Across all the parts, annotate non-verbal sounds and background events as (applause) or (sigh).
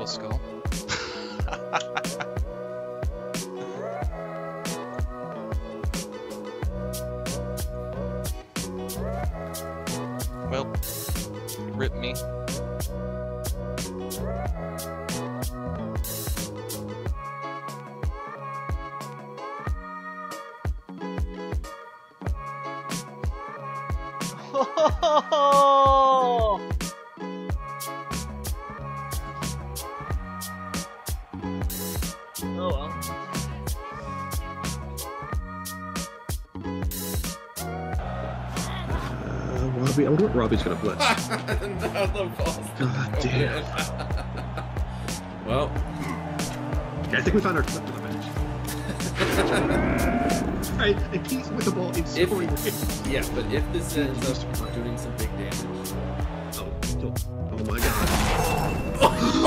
double skull. Wonder what Robbie's gonna blitz. (laughs) Now the ball's God damn. (laughs) well, Okay, I think we found our clip to the bench. Right, and Pete's with the ball in scoring range. yeah, but if this ends up doing some big damage, Oh, still- oh my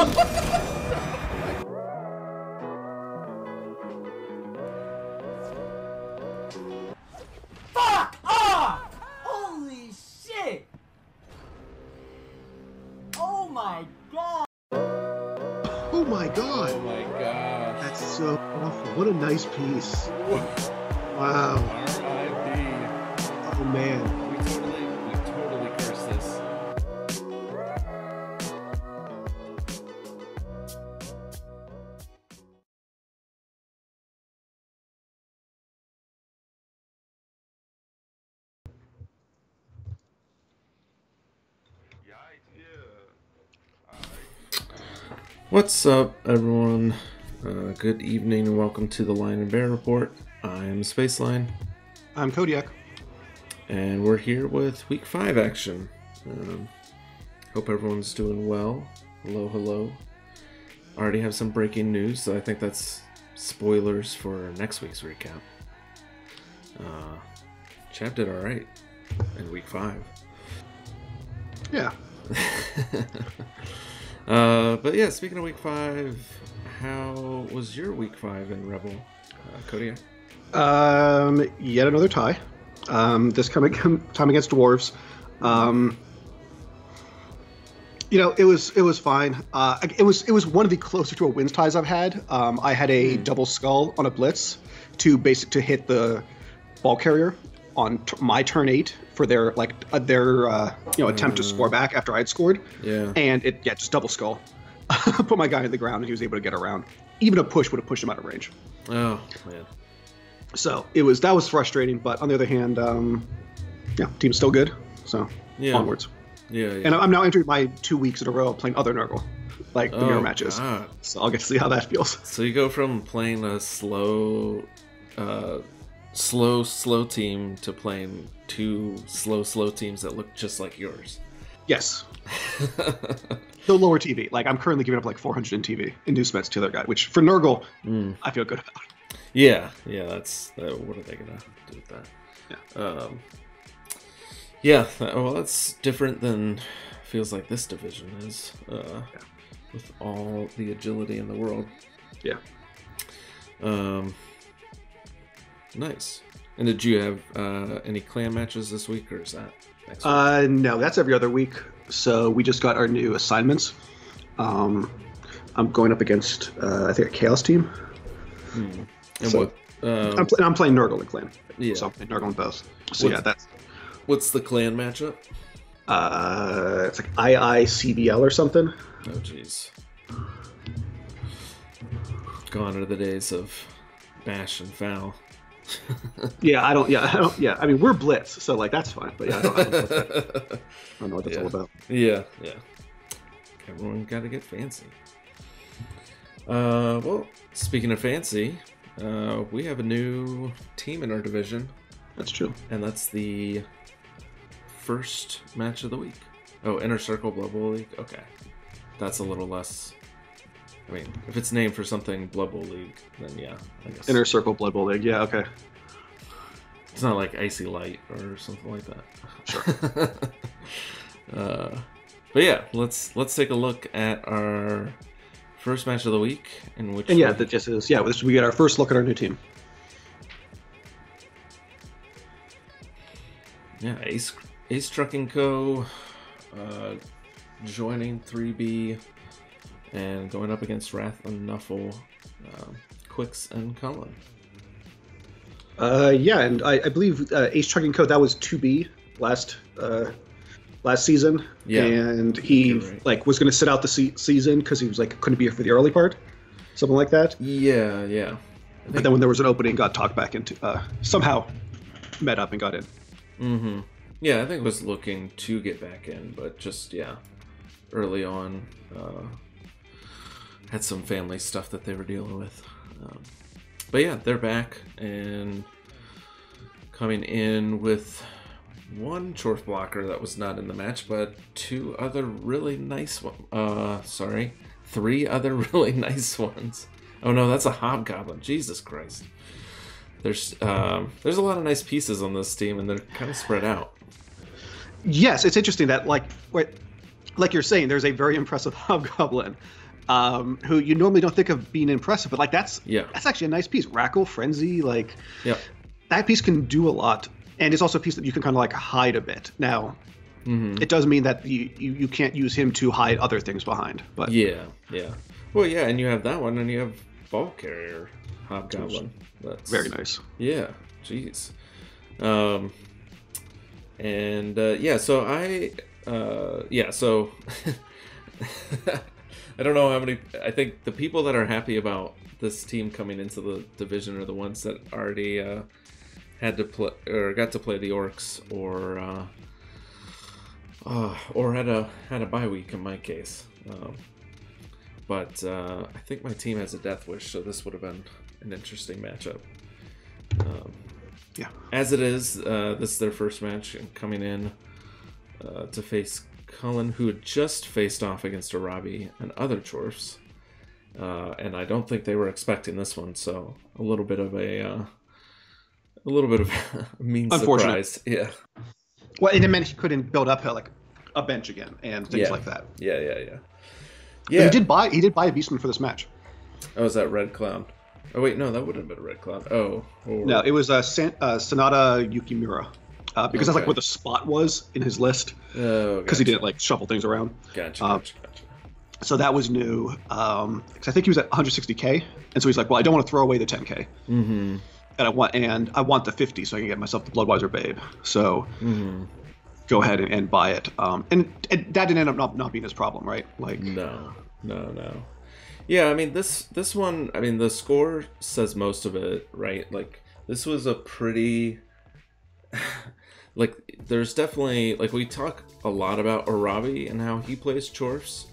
god. (laughs) What's up, everyone? Uh, good evening and welcome to the Lion and Bear Report. I am SpaceLion, I'm Kodiak. and we're here with Week 5 action. Um, hope everyone's doing well. Hello, hello. Already have some breaking news, so I think that's spoilers for next week's recap. Uh, Chap did alright in Week 5. Yeah. (laughs) uh, but yeah, speaking of week five, how was your week five in REBBL, uh, Kodiak? Um, yet another tie. Um, this coming (laughs) time against dwarves. Um, you know, it was it was fine. Uh, it was it was one of the closer to a wins ties I've had. Um, I had a double skull on a blitz to basic to hit the ball carrier on t- my turn eight for their like uh, their uh, you know attempt to score back after I'd scored. Yeah. And it yeah just double skull. (laughs) Put my guy in the ground and he was able to get around. Even a push would have pushed him out of range. Oh man. So it was that was frustrating, but on the other hand, um, yeah, team's still good. So Yeah. onwards. Yeah. yeah. And I'm now entering my two weeks in a row playing other Nurgle, like the mirror Oh, matches. God. So I'll get to see how that feels. So you go from playing a slow, uh, slow, slow team to playing two slow, slow teams that look just like yours. Yes, (laughs) the lower TV. Like I'm currently giving up like 400 in TV in new Smets to the other guy, which for Nurgle, Mm. I feel good about. Yeah, yeah, that's uh, what are they gonna do with that? Yeah. Um, yeah, well, that's different than feels like this division is, uh, with all the agility in the world. Yeah. Um, nice. And did you have uh, any clan matches this week, or is that next week? Uh, no, that's every other week. So we just got our new assignments. Um, I'm going up against uh, I think a Chaos team. and so- what? Uh, I'm, pl- I'm playing Nurgle and Clan. yeah. So I'm playing Nurgle and both. So What's- yeah, that's What's the clan matchup? uh, it's like IICBL or something. Oh, jeez. Gone are the days of bash and foul. (laughs) Yeah, I don't. Yeah, I don't. Yeah, I mean we're Blitz, so like that's fine. But yeah, I don't, I don't, know, what that- I don't know what that's Yeah. all about. yeah, yeah. Everyone got to get fancy. Uh, well, speaking of fancy, uh, we have a new team in our division, That's true. and that's the first match of the week. Oh, Inner Circle Blood Bowl League. Okay, that's a little less. I mean, if it's named for something Blood Bowl League, then yeah, I guess Inner Circle Blood Bowl League. Yeah, okay. it's not like Icy Light or something like that. Sure. (laughs) uh, but yeah, let's let's take a look at our first match of the week, in which And yeah, that just is. Yeah, we get our first look at our new team. Yeah, Ace Ace Trucking Co. Uh, joining 3B and going up against Wrath and Nuffle, um, Quicks and Cullen. Uh, yeah, and I, I believe uh, Ace Trucking Co that was 2B last uh, last season. Yeah. and he right. like was going to sit out the se- season because he was like couldn't be here for the early part, something like that. Yeah, yeah. But then when there was an opening, got talked back into uh, somehow met up and got in. Mm-hmm. Yeah, I think was looking to get back in, but just yeah, early on, uh, had some family stuff that they were dealing with. Um, but yeah, they're back and coming in with one Chorf blocker that was not in the match, but two other really nice one. Uh, sorry, three other (laughs) really nice ones. Oh no, that's a hobgoblin. Jesus Christ. There's um, there's a lot of nice pieces on this team, and they're kind of spread out. Yes, it's interesting that like what, like you're saying, there's a very impressive (laughs) hobgoblin. Um, who you normally don't think of being impressive, but like that's Yeah. that's actually a nice piece. Tackle, Frenzy, like yeah. that piece can do a lot, and it's also a piece that you can kind of like hide a bit. Now, hmm it does mean that you, you you can't use him to hide other things behind, but Yeah, yeah. Well, yeah, and you have that one, and you have ball carrier hobgoblin. That's very nice. Yeah, jeez. Um, and uh, yeah, so I, uh, yeah, so (laughs) I don't know how many. I think the people that are happy about this team coming into the division are the ones that already uh, had to play or got to play the orcs or uh, uh, or had a had a bye week in my case. Um, but uh, I think my team has a death wish, so this would have been an interesting matchup. Um, Yeah. as it is, uh, this is their first match and coming in uh, to face Cullen, who had just faced off against Arabi and other Chorfs. Uh, and I don't think they were expecting this one, so a little bit of a uh, a little bit of (laughs) a mean surprise. Yeah, Well, and it meant he couldn't build up like a bench again and things Yeah. like that. yeah, yeah, yeah. But Yeah. He did buy he did buy a beastman for this match. Oh, is that Red Cloud? Oh wait, no, that would have been a Red Cloud. Oh, or- No, it was uh, San, uh, Sonata Yukimura. Uh, because that's like Okay. what the spot was in his list oh, because he didn't like shuffle things around. Gotcha, uh, gotcha, gotcha. So that was new. Um 'cause I think he was at 160k, and so he's like, "Well, I don't want to throw away the 10k, Mm-hmm. and I want and I want the 50, so I can get myself the Bloodweiser Babe." So Mm-hmm. go ahead and, and buy it. Um, and, and that didn't end up not, not being his problem, right? Like, No, no, no. Yeah, I mean this this one. I mean the score says most of it, right? Like this was a pretty. Like there's definitely like we talk a lot about Arabi and how he plays Chorfs.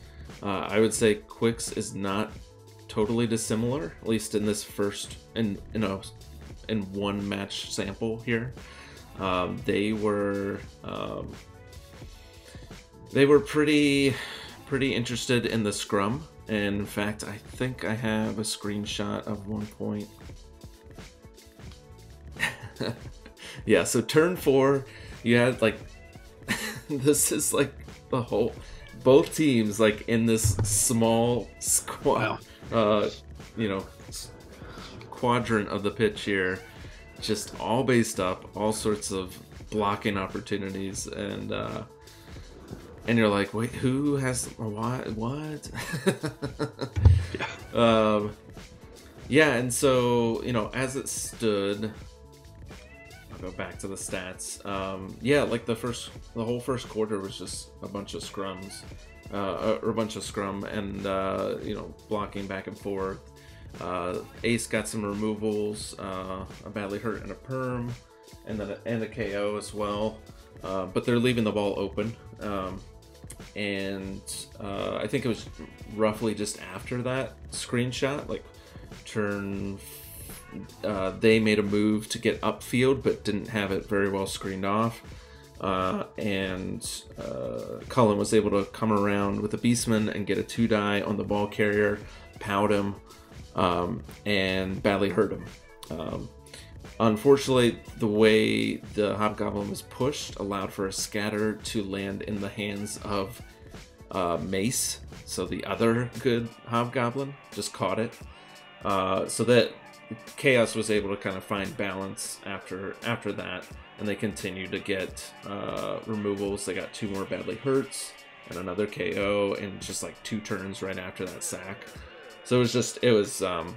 Uh, I would say Quicks is not totally dissimilar, at least in this first in you know in one match sample here. Um, they were um, they were pretty pretty interested in the scrum and in fact i think i have a screenshot of one point (laughs) yeah so turn four you had like (laughs) this is like the whole both teams like in this small squad uh you know quadrant of the pitch here just all based up all sorts of blocking opportunities and uh and you're like, wait, who has what? (laughs) What? um, yeah, and so you know, as it stood, go back to the stats. Um, yeah, like the first, the whole first quarter was just a bunch of scrums, uh, or a bunch of scrum, and uh, you know, blocking back and forth. Uh, Ace got some removals, uh, a badly hurt and a perm, and then a, and a KO as well. Uh, but they're leaving the ball open. Um, and uh, I think it was roughly just after that screenshot, like turn. Uh, they made a move to get upfield, but didn't have it very well screened off. Uh, and uh, Cullen was able to come around with a Beastman and get a two die on the ball carrier, pow him, um, and badly hurt him. Um, Unfortunately, the way the hobgoblin was pushed allowed for a scatter to land in the hands of uh, Mace. So the other good hobgoblin just caught it. Uh, so that Chaos was able to kind of find balance after after that, and they continued to get uh, removals. They got two more badly hurts, and another KO and just like two turns right after that sack. So it was just it was um,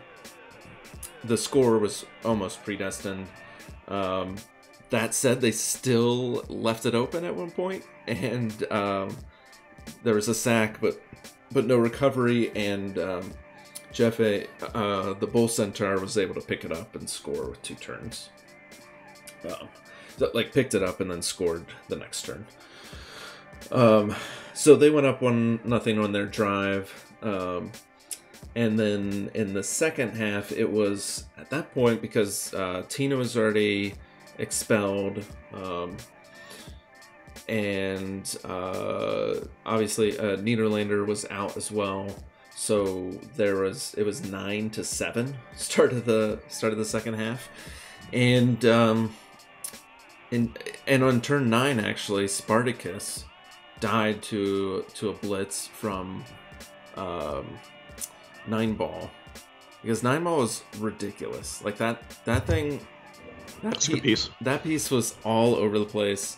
the score was almost predestined. Um, that said, they still left it open at one point, and um, there was a sack, but but no recovery, and um, Jeff, uh, the bull centaur, was able to pick it up and score with two turns. Um, so, like picked it up and then scored the next turn. Um, so they went up one nothing on their drive. Um, and then in the second half, it was at that point because uh, Tina was already expelled, um, and uh, obviously uh, Niederlander was out as well. So there was it was nine to seven (laughs) start of the start of the second half, and um, and and on turn nine actually Spartacus died to to a blitz from um, nine ball because nine ball was ridiculous. Like that that thing that That's a good piece. that piece was all over the place,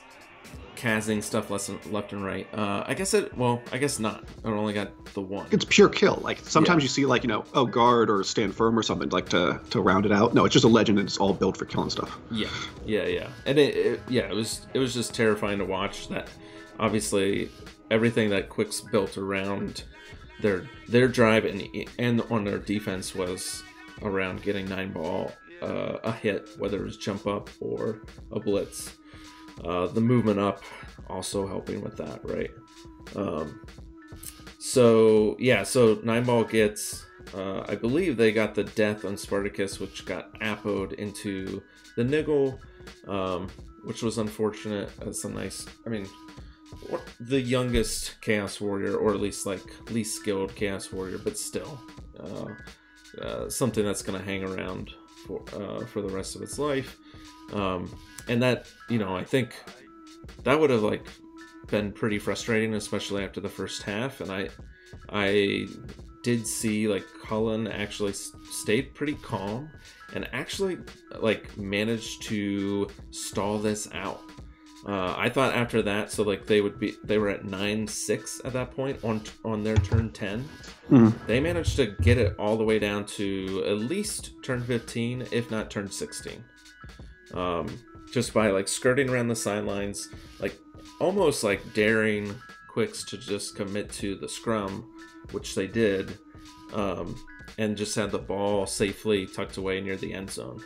casting stuff left and, left and right. Uh, I guess it. Well, I guess not. I only got the one. It's pure kill. Like sometimes Yeah. you see like you know oh guard or stand firm or something like to to round it out. No, it's just a legend and it's all built for killing stuff. Yeah, yeah, yeah, and it, it yeah, it was it was just terrifying to watch. That obviously everything that Quicks built around their their drive and and on their defense was around getting nine ball uh, a hit, whether it was jump up or a blitz. Uh, the movement up also helping with that, right? Um, so yeah, so nine ball gets. Uh, I believe they got the death on Spartacus, which got apoed into the niggle, um, which was unfortunate. It's a nice. I mean, the youngest Chaos Warrior, or at least like least skilled Chaos Warrior, but still uh, uh, something that's going to hang around for uh, for the rest of its life. Um, and that you know, I think that would have like been pretty frustrating, especially after the first half. And I, I did see like Cullen actually s- stayed pretty calm and actually like managed to stall this out. Uh, I thought after that, so like they would be, they were at nine six at that point on on their turn ten. Mhm. They managed to get it all the way down to at least turn fifteen, if not turn sixteen. Um, just by like skirting around the sidelines, like almost like daring Quicks to just commit to the scrum, which they did, um, and just had the ball safely tucked away near the end zone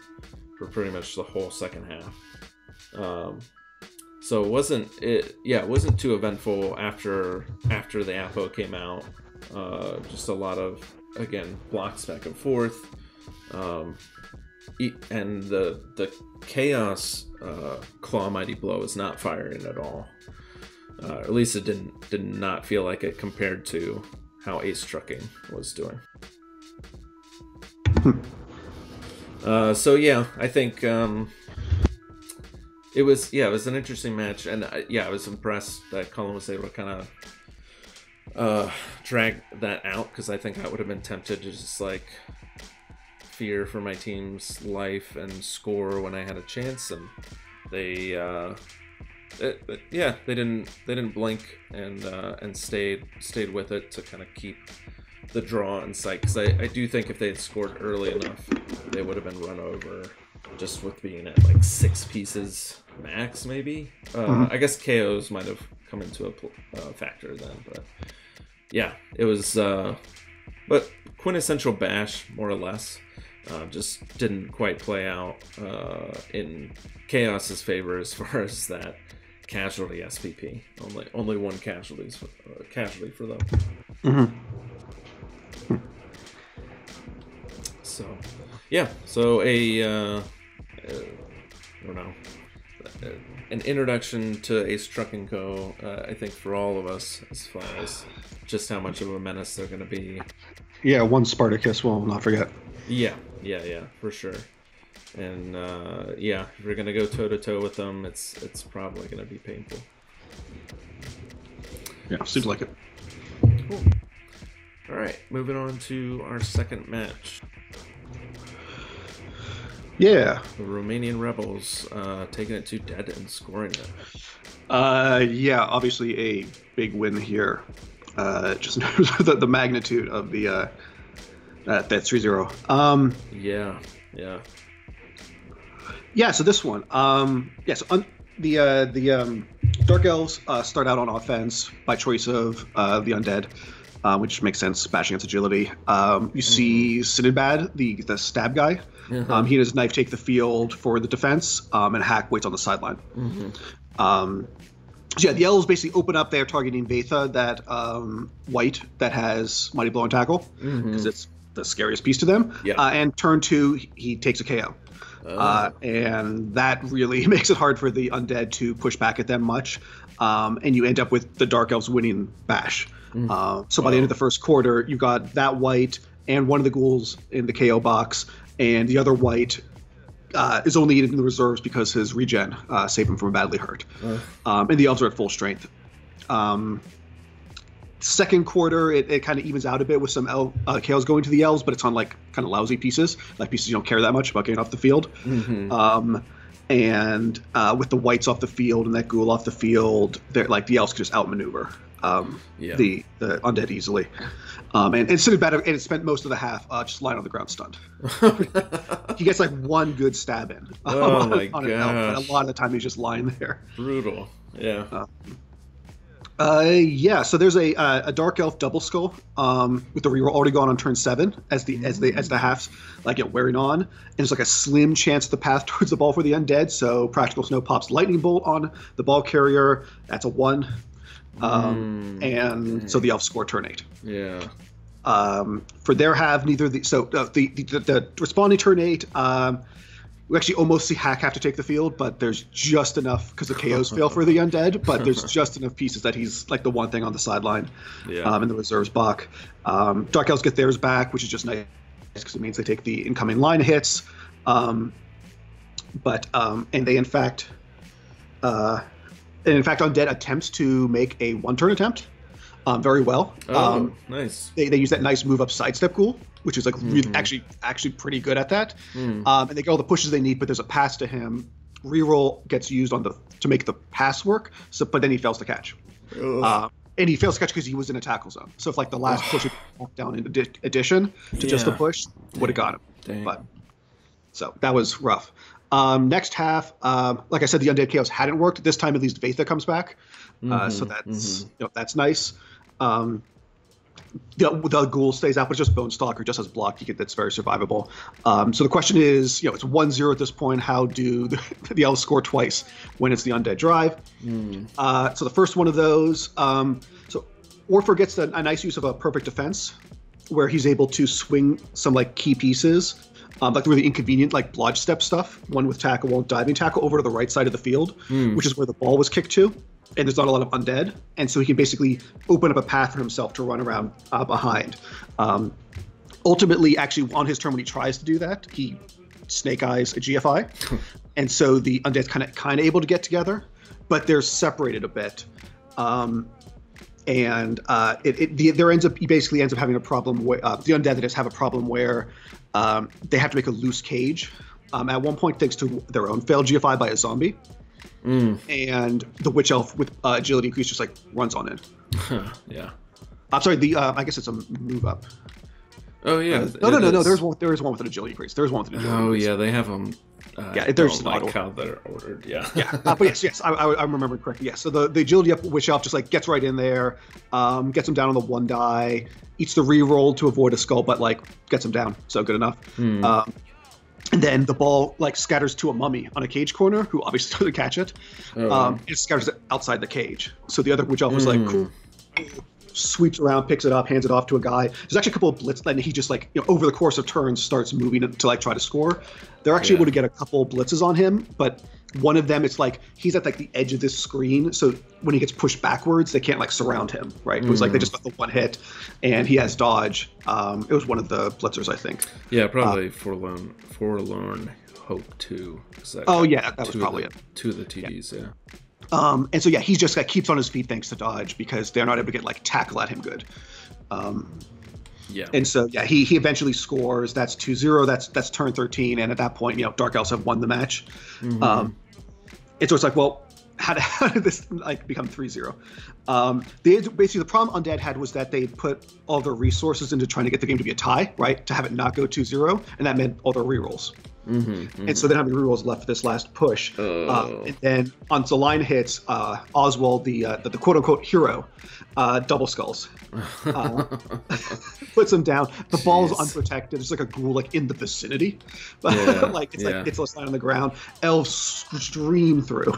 for pretty much the whole second half. Um, so it wasn't it yeah it wasn't too eventful after after the apo came out uh, just a lot of again blocks back and forth um, and the the chaos uh, claw mighty blow is not firing at all. Uh, at least it didn't did not feel like it compared to how ace trucking was doing. Uh, so yeah i think um, it was yeah it was an interesting match and uh, yeah i was impressed that Cullen was able to kind of uh drag that out because i think i would have been tempted to just like fear for my team's life and score when i had a chance and they uh it, it- yeah they didn't they didn't blink and uh and stayed stayed with it to kind of keep the draw in sight because I, I do think if they had scored early enough they would have been run over just with being at like six pieces max maybe. Uh, i guess ko's might have come into a uh, factor then but yeah it was uh but quintessential bash more or less uh, just didn't quite play out uh, in chaos's favor as far (laughs) as that casualty spp only only one casualties uh, casualty for them Mhm. So, yeah. So a, uh, uh, I don't know, uh, an introduction to Ace Trucking Co. Uh, I think for all of us, as far as just how much of a menace they're going to be. Yeah, one Spartacus. We'll not forget. Yeah, yeah, yeah, for sure. And uh, yeah, if you're going to go toe to toe with them, it's it's probably going to be painful. Yeah, seems like it. Cool. All right, moving on to our second match. Yeah. The Romanian Rebels uh, taking it to dead and scoring it. Uh, yeah, obviously a big win here. Uh, just (laughs) the, the magnitude of the uh, that 3-0. Um, Yeah, yeah. yeah, so this one, um, yeah, so un- the uh, the um, Dark Elves uh, start out on offense by choice of uh, the undead, uh, which makes sense. Bashing its agility. Um, you see Sinbad, the the stab guy. Uh-huh. Um, he and his knife take the field for the defense, um, and Hack waits on the sideline. Um, so yeah, the elves basically open up. They're targeting Vatha, that um, wight that has mighty blow and tackle, because it's the scariest piece to them. Yeah. Uh, and turn two, he takes a KO. Uh, and that really (laughs) makes it hard for the undead to push back at them much. Um, and you end up with the Dark Elves winning Bash. Uh, so by the end of the first quarter, you've got that wight and one of the ghouls in the KO box, and the other wight uh, is only in the reserves because his regen uh, saved him from a badly hurt. Um, and the elves are at full strength. Um, second quarter, it, it kind of evens out a bit with some el- uh, KOs going to the elves, but it's on like kind of lousy pieces, like pieces you don't care that much about getting off the field. Um, and uh, with the wights off the field and that ghoul off the field, they're like the elves can just outmaneuver um, Yeah. the the undead easily. Um, and and Sinbad and it spent most of the half uh, just lying on the ground stunned. (laughs) he gets like one good stab in. Oh (laughs) on- my on an elf, but a lot of the time he's just lying there. Brutal. Yeah. Uh, yeah. So there's a uh, a dark elf double skull um, with the reroll already gone on turn seven as the as the as the halves like know, wearing on, and it's like a slim chance of the path (laughs) towards the ball for the undead. So practical snow pops lightning bolt on the ball carrier. That's a one. Um, and so the elf score turn eight. Yeah. Um, for their have neither the so uh, the, the the the responding turn eight. Um, we actually almost see Hack have to take the field, but there's just enough because the KOs (laughs) fail for the undead. But there's just enough pieces that he's like the one thing on the sideline, Yeah. um, in the reserves block. Um, Dark Elves get theirs back, which is just nice because it means they take the incoming line hits. Um, but um, and they in fact, uh, and in fact, undead attempts to make a one-turn attempt, um, very well. Oh, Um, nice. they, they use that nice move up sidestep ghoul, which is like really, actually actually pretty good at that. Um, and they get all the pushes they need, but there's a pass to him. Reroll gets used on the to make the pass work. So, but then he fails to catch. Uh, and he fails to catch because he was in a tackle zone. So if like the last push had (sighs) down in addi- addition to just the push, would have got him. Dang. But so that was rough. Um, next half, um, like I said, the undead chaos hadn't worked. This time, at least Vatha comes back, uh, so that's you know, that's nice. Um, the, the ghoul stays out, but it's just Bone Stalker just has block. You get that's very survivable. Um, so the question is, you know, it's 1-0 at this point. How do the, (laughs) the elves score twice when it's the undead drive? Uh, so the first one of those, um, so Orfer gets a, a nice use of a perfect defense, where he's able to swing some like key pieces, um, like the really inconvenient like blodge step stuff. One with tackle, one diving tackle, over to the right side of the field, which is where the ball was kicked to, and there's not a lot of undead, and so he can basically open up a path for himself to run around uh, behind. Um, ultimately, actually, on his turn when he tries to do that, he snake eyes a GFI, (laughs) and so the undead's kind of kind of able to get together, but they're separated a bit. Um, and uh, it, it the, there ends up he basically ends up having a problem where uh, the undead just have a problem where um, they have to make a loose cage. Um, at one point, thanks to their own failed GFI by a zombie, and the witch elf with uh, agility increase just like runs on it. (laughs) yeah. I'm sorry, the uh, I guess it's a move up. Oh yeah. No, no, it no, no. There's one. There is one with an agility increase. There's one with an agility. Oh increase. yeah, they have them. Uh, Yeah, there's like auto. how they're ordered. Yeah. yeah, uh, but yes, yes, I, I, I'm remembering correctly. Yes, so the, the agility up witch elf just like gets right in there, um, gets him down on the one die, eats the reroll to avoid a skull, but like gets him down, so good enough. Um, and then the ball like scatters to a mummy on a cage corner, who obviously (laughs) doesn't catch it. Um, it scatters it outside the cage. So the other witch elf was like, cool. Sweeps around, picks it up, hands it off to a guy. There's actually a couple of blitz, and he just like you know over the course of turns starts moving to like try to score. They're actually Yeah. able to get a couple blitzes on him, but one of them it's like he's at like the edge of this screen, so when he gets pushed backwards, they can't like surround him. Right? It was like they just got the one hit, and he has dodge. Um, it was one of the blitzers, I think. Yeah, probably forlorn, forlorn hope too. Oh yeah, that was probably the, it. Two of the TDs. Yeah. Um, and so yeah, he just like keeps on his feet thanks to dodge because they're not able to get like tackle at him good. Um, Yeah. And so yeah, he he eventually scores. That's 2-0. That's that's turn 13. And at that point, you know, Dark Elves have won the match. Um, and so it's like, well, how did, (laughs) how did this like become 3-0? Um, they basically the problem Undead had was that they put all their resources into trying to get the game to be a tie, right? To have it not go 2-0, and that meant all their rerolls. Mm-hmm. And so they don't have any rerolls left for this last push. Oh. Uh, and then on the line hits, uh, Oswald, the, uh, the the quote unquote hero, uh, double skulls, (laughs) uh, (laughs) puts him down. The ball is unprotected. There's like a ghoul like in the vicinity, Yeah, like it's yeah. like it's lying on the ground. Elves stream through.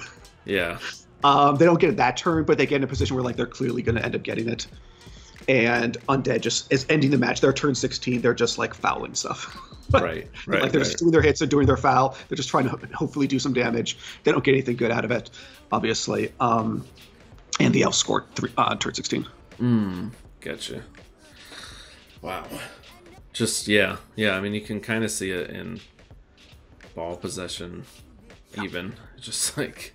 Yeah. Um, they don't get it that turn, but they get in a position where like they're clearly going to end up getting it. And undead just is ending the match. They're turn 16. They're just like fouling stuff. (laughs) Right. Right. like they're right. just doing their hits, they're doing their foul. They're just trying to hopefully do some damage. They don't get anything good out of it, obviously. Um, and the elf scored three, uh, turn 16. Mm, gotcha. Wow. Just yeah, yeah. I mean, you can kind of see it in ball possession, even (laughs) just like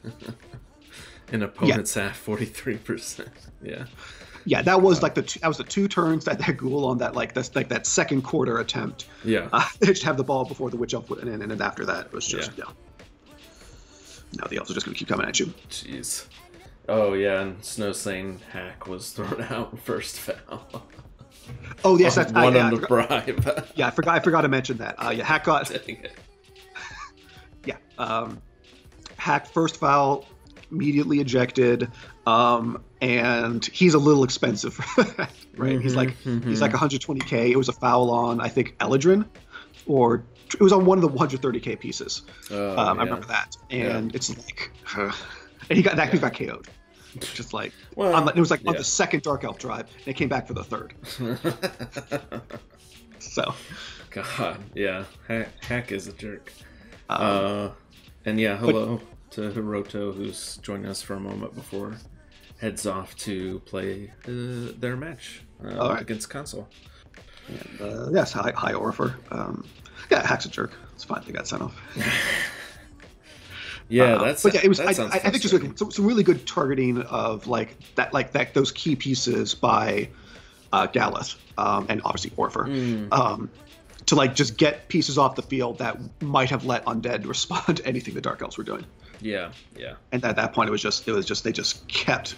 (laughs) an opponent's half forty three percent. (laughs) Yeah. Yeah, that was like the two, that was the two turns that that ghoul on that like that's like that second quarter attempt. Yeah. Uh, they just have the ball before the witch elf went in, and then after that it was just Yeah. yeah. No, the elves are just gonna keep coming at you. Jeez. Oh yeah, and Snow saying hack was thrown out first foul. Oh yes, that's I, one yeah, I on the forgot, bribe. yeah, I forgot. I forgot to mention that. Uh, yeah, Hack got yeah. Um, Hack first foul, immediately ejected, um, and he's a little expensive for (laughs) that, right? He's like he's like 120k. It was a foul on I think Eladrin, or it was on one of the 130k pieces. Oh, um, yeah. I remember that, and it's like, (sighs) and he got that he got KO'd. Just like Well, on, it was like on the second Dark Elf drive, and it came back for the third. (laughs) So, God, yeah, hack, hack is a jerk. um, Uh, and yeah, hello to Hiroto, who's joining us for a moment before heads off to play uh, their match uh, right. against console. and, uh, yes, hi, hi Orfer. Um, yeah, Hack's a jerk. It's fine. They got sent off. (laughs) Yeah, Uh, that's but yeah, it was. I, I, think just like, some, some really good targeting of like that, like that those key pieces by uh, Galeth um, and obviously Orfer, Mm. um, to like just get pieces off the field that might have let undead (laughs) respond to anything the Dark Elves were doing. yeah, yeah, And at that point, it was just it was just they just kept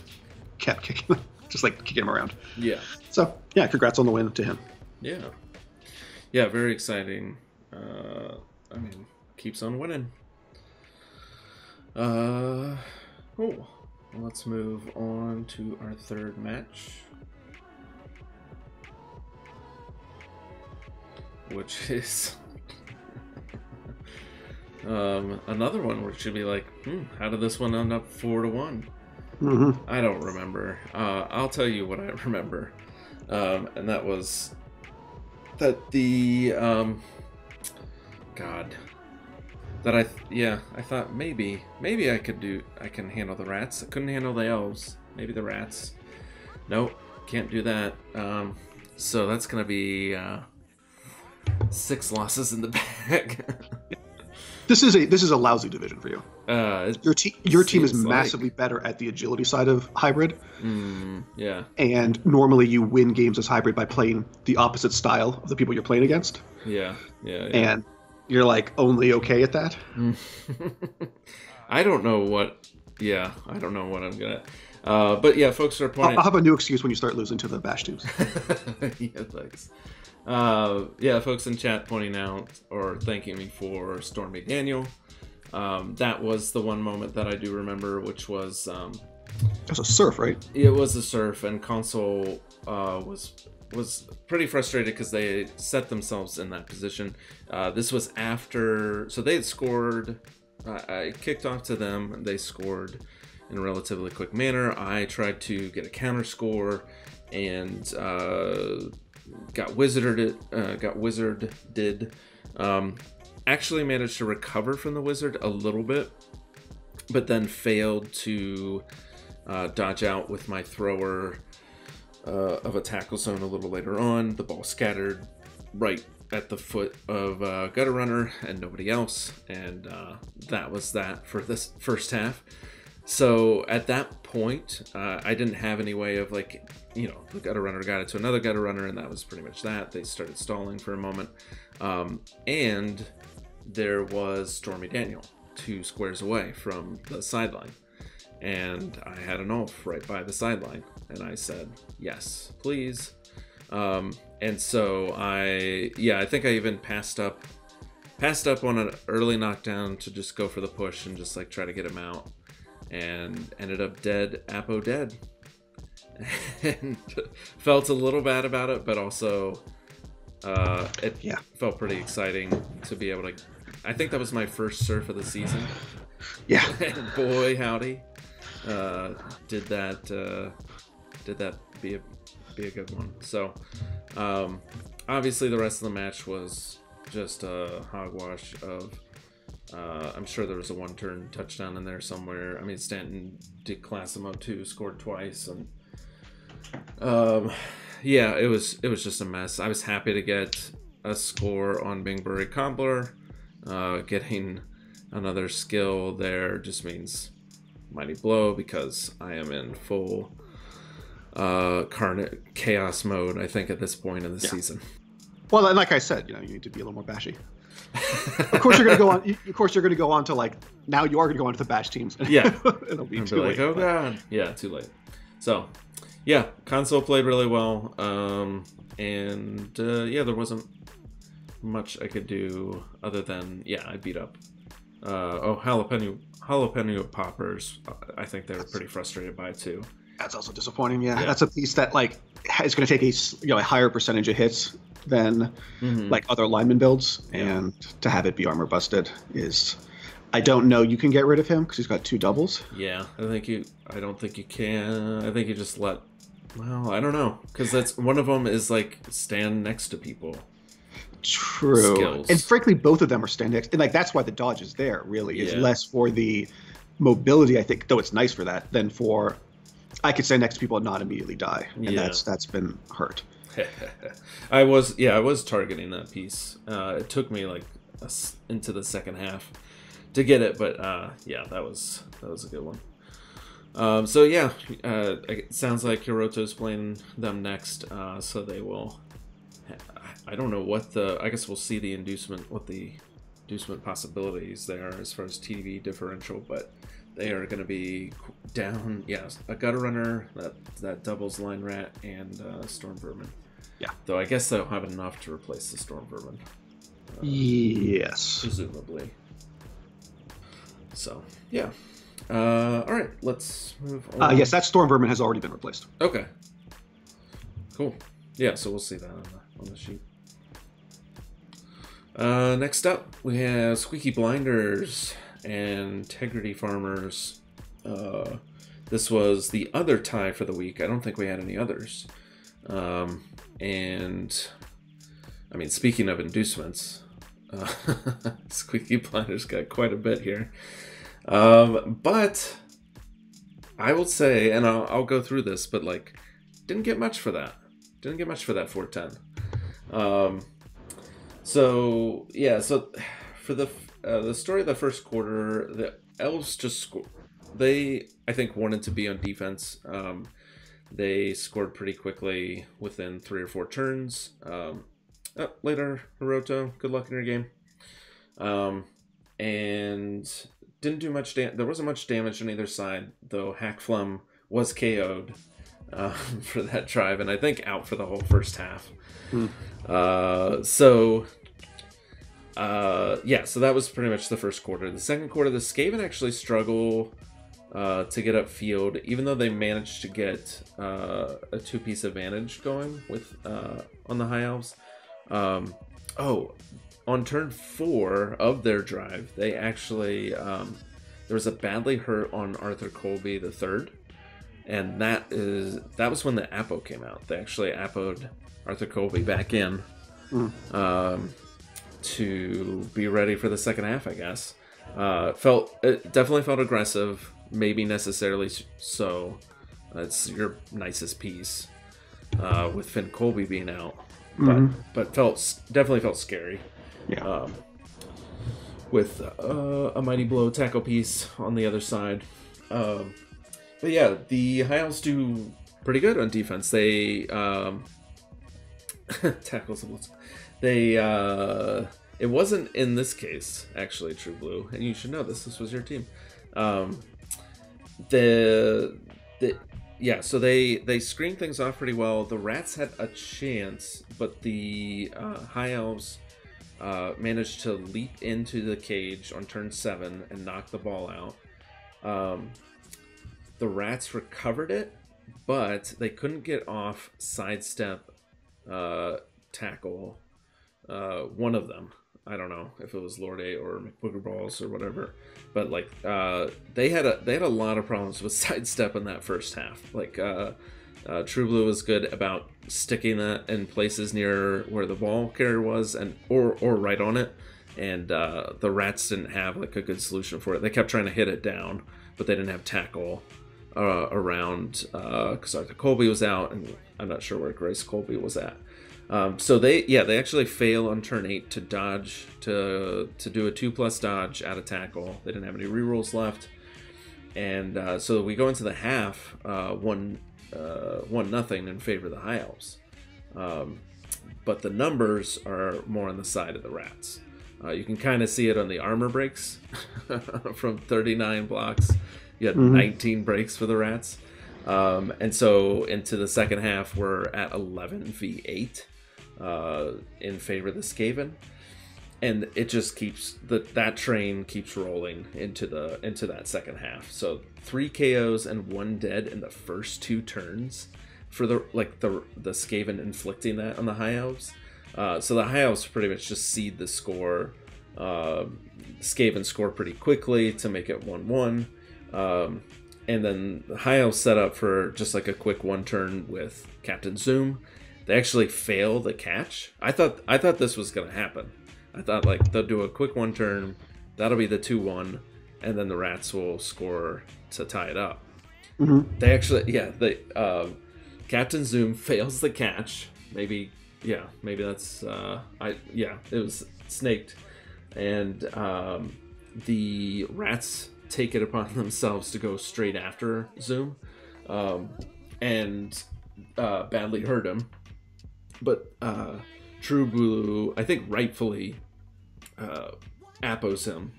kept kicking, (laughs) just like kicking him around. yeah, So yeah, congrats on the win to him. yeah, yeah. Very exciting. Uh, I mean, keeps on winning. Uh, oh, let's move on to our third match. Which (laughs) is um, another one where it should be like, hmm, how did this one end up four to one? hmm I don't remember. Uh, I'll tell you what I (laughs) remember, um, and that was that the um, God that I th- yeah I thought maybe maybe I could do I can handle the rats. I couldn't handle the elves. Maybe the rats. Nope, can't do that. Um, so that's gonna be uh, six losses in the bag. (laughs) This is a this is a lousy division for you. uh, Your team your team is Seems like- massively better at the agility side of hybrid. mm, yeah, and normally you win games as hybrid by playing the opposite style of the people you're playing against yeah, yeah, yeah. and you're like only okay at that (laughs) I don't know what. Yeah, I don't know what I'm gonna. Uh, but yeah, folks are I'll, pointing. I'll have a new excuse when you start losing to the bash teams (laughs) yeah, thanks. Uh, yeah, folks in chat pointing out or thanking me for Stormy Daniel. Um, that was the one moment that I do remember, which was um, that's a surf right it was a surf, and console uh, was was pretty frustrated because they set themselves in that position. Uh, this was after, so they had scored. I I kicked off to them. They scored in a relatively quick manner. I tried to get a counter score and uh, got wizarded. It uh, got wizard did. Um, actually managed to recover from the wizard a little bit, but then failed to uh, dodge out with my thrower uh, of a tackle zone a little later on. The ball scattered right at the foot of uh, Gutter Runner and nobody else, and uh, that was that for this first half. So at that point, uh, I didn't have any way of like, you know, the gutter runner got it to another gutter runner, and that was pretty much that. They started stalling for a moment, um, and there was Stormy Daniel two squares away from the sideline, and I had an off right by the sideline, and I said yes, please. Um, and so I, yeah, I think I even passed up, passed up on an early knockdown to just go for the push and just like try to get him out, and ended up dead, Apo dead, (laughs) and felt a little bad about it, but also, uh, it Yeah. felt pretty exciting to be able to. I think that was my first surf of the season. Yeah. (laughs) and boy howdy uh, did that uh, did that be a be a good one so um, obviously the rest of the match was just a hogwash of uh, I'm sure there was a one turn touchdown in there somewhere I mean Stanton did class Classimo too scored twice and um, yeah it was it was just a mess I was happy to get a score on Bingbury Cobbler uh, getting another skill there just means mighty blow because I am in full uh chaos mode I think at this point in the Yeah. season. Well, and like I said, you know, you need to be a little more bashy. (laughs) of course, you're going to go on. Of course, you're going to go on to like now. You are going to go on to the bash teams. (laughs) Yeah. it'll be And too be late. like, oh god, yeah, too late. So, yeah, console played really well, um, and uh, yeah, there wasn't much I could do other than yeah, I beat up. Uh, oh, jalapeno jalapeno poppers. I think they were pretty frustrated by it too. That's also disappointing. Yeah, Yeah. that's a piece that like is going to take a you know a higher percentage of hits than Mhm. like other lineman builds, Yeah. and to have it be armor busted is. I don't know. You can get rid of him because he's got two doubles. Yeah, I think you. I don't think you can. I think you just let. Well, I don't know because that's one of them is like stand next to people. True. Skills. And frankly, both of them are stand next, and like that's why the dodge is there. Really, is Yeah. less for the mobility. I think, though it's nice for that, than for I could stand next to people and not immediately die, and Yeah. that's that's been hurt. (laughs) I was yeah, I was targeting that piece. Uh, it took me like a into the second half to get it, but uh, yeah, that was that was a good one. Um, so yeah, uh, it sounds like Hiroto's playing them next, uh, so they will. I don't know what the. I guess we'll see the inducement, what the inducement possibilities there as far as TV differential, but they are going to be down. Yes, a gutter runner that that doubles line rat and uh, storm vermin. Yeah. Though I guess they'll have enough to replace the storm vermin, Yes. presumably. So yeah. Uh, all right, let's move on. Uh, yes, that storm vermin has already been replaced. Okay. Cool. Yeah, so we'll see that on the, on the sheet. Uh, next up, we have Squeaky Blinders and Integrity Farmers. Uh, this was the other tie for the week. I don't think we had any others. Um, and, I mean, speaking of inducements, uh, (laughs) Squeaky Blinders got quite a bit here. Um, but I will say, and I'll, I'll go through this, but like, didn't get much for that. Didn't get much for that 410. Um, so yeah, so for the uh, the story of the first quarter, the elves just sco- they I think wanted to be on defense. Um, they scored pretty quickly within three or four turns. Um, oh, later, Hiroto, good luck in your game. Um, and didn't do much. damage. there wasn't much damage on either side, though. Hackflum was KO'd um, (laughs) for that drive, and I think out for the whole first half. Uh, so, uh, yeah, so that was pretty much the first quarter. The second quarter, the Skaven actually struggle uh, to get upfield, even though they managed to get uh, a two-piece advantage going with uh, on the High Elves. Um, oh, on turn four of their drive, they actually um, there was a badly hurt on Arthur Colby the third, and that is that was when the Apo came out. They actually Apoed Arthur Colby back in um, to be ready for the second half. I guess uh, felt it definitely felt aggressive, maybe necessarily so. That's your nicest piece uh, with Finn Colby being out, but but felt definitely felt scary Yeah. um, with uh, a mighty blow tackle piece on the other side. Um, but yeah, the High Elves do pretty good on defense. They um, (laughs) tackles. They uh, it wasn't in this case actually True Blue, and you should know this. This was your team. Um, the the yeah, so they they screen things off pretty well. The rats had a chance, but the uh, high elves uh, managed to leap into the cage on turn seven and knock the ball out. Um, the rats recovered it, but they couldn't get off sidestep uh, tackle. Uh, one of them. I don't know if it was Lord A or Booger Balls or whatever, but like uh, they had a they had a lot of problems with (laughs) sidestep in that first half. Like uh, uh, True Blue was good about sticking that in places near where the ball carrier was and or or right on it, and uh, the rats didn't have like a good solution for it. They kept trying to hit it down, but they didn't have tackle uh, around because Arthur Colby was out, and I'm not sure where Grace Colby was at. Um, so they yeah they actually fail on turn eight to dodge to to do a two plus dodge out of tackle. They didn't have any rerolls left, and uh, so we go into the half uh, one uh, one nothing in favor of the High Elves. Um, but the numbers are more on the side of the rats. Uh, you can kind of see it on the armor breaks (laughs) from 39 blocks. You had Mhm. 19 breaks for the rats. Um, and so into the second half, we're at 11 v 8 uh, in favor of the Skaven. And it just keeps that that train keeps rolling into the into that second half. So three KOs and one dead in the first two turns for the like the the Skaven inflicting that on the High Elves. Uh, so the High Elves pretty much just cede the score. Uh, Skaven score pretty quickly to make it one one. Um, and then the High Elves set up for just like a quick one turn with Captain Zoom. They actually fail the catch. I thought I thought this was gonna happen. I thought like they'll do a quick one turn, that'll be the two one, and then the rats will score to tie it up. Mhm. They actually yeah they um, Captain Zoom (laughs) fails the catch. Maybe yeah maybe that's uh, I yeah it was snaked, and um, the rats take it upon (laughs) themselves to go straight after Zoom, um, and uh, badly hurt him. But uh, True Blue, I think rightfully, uh, apos him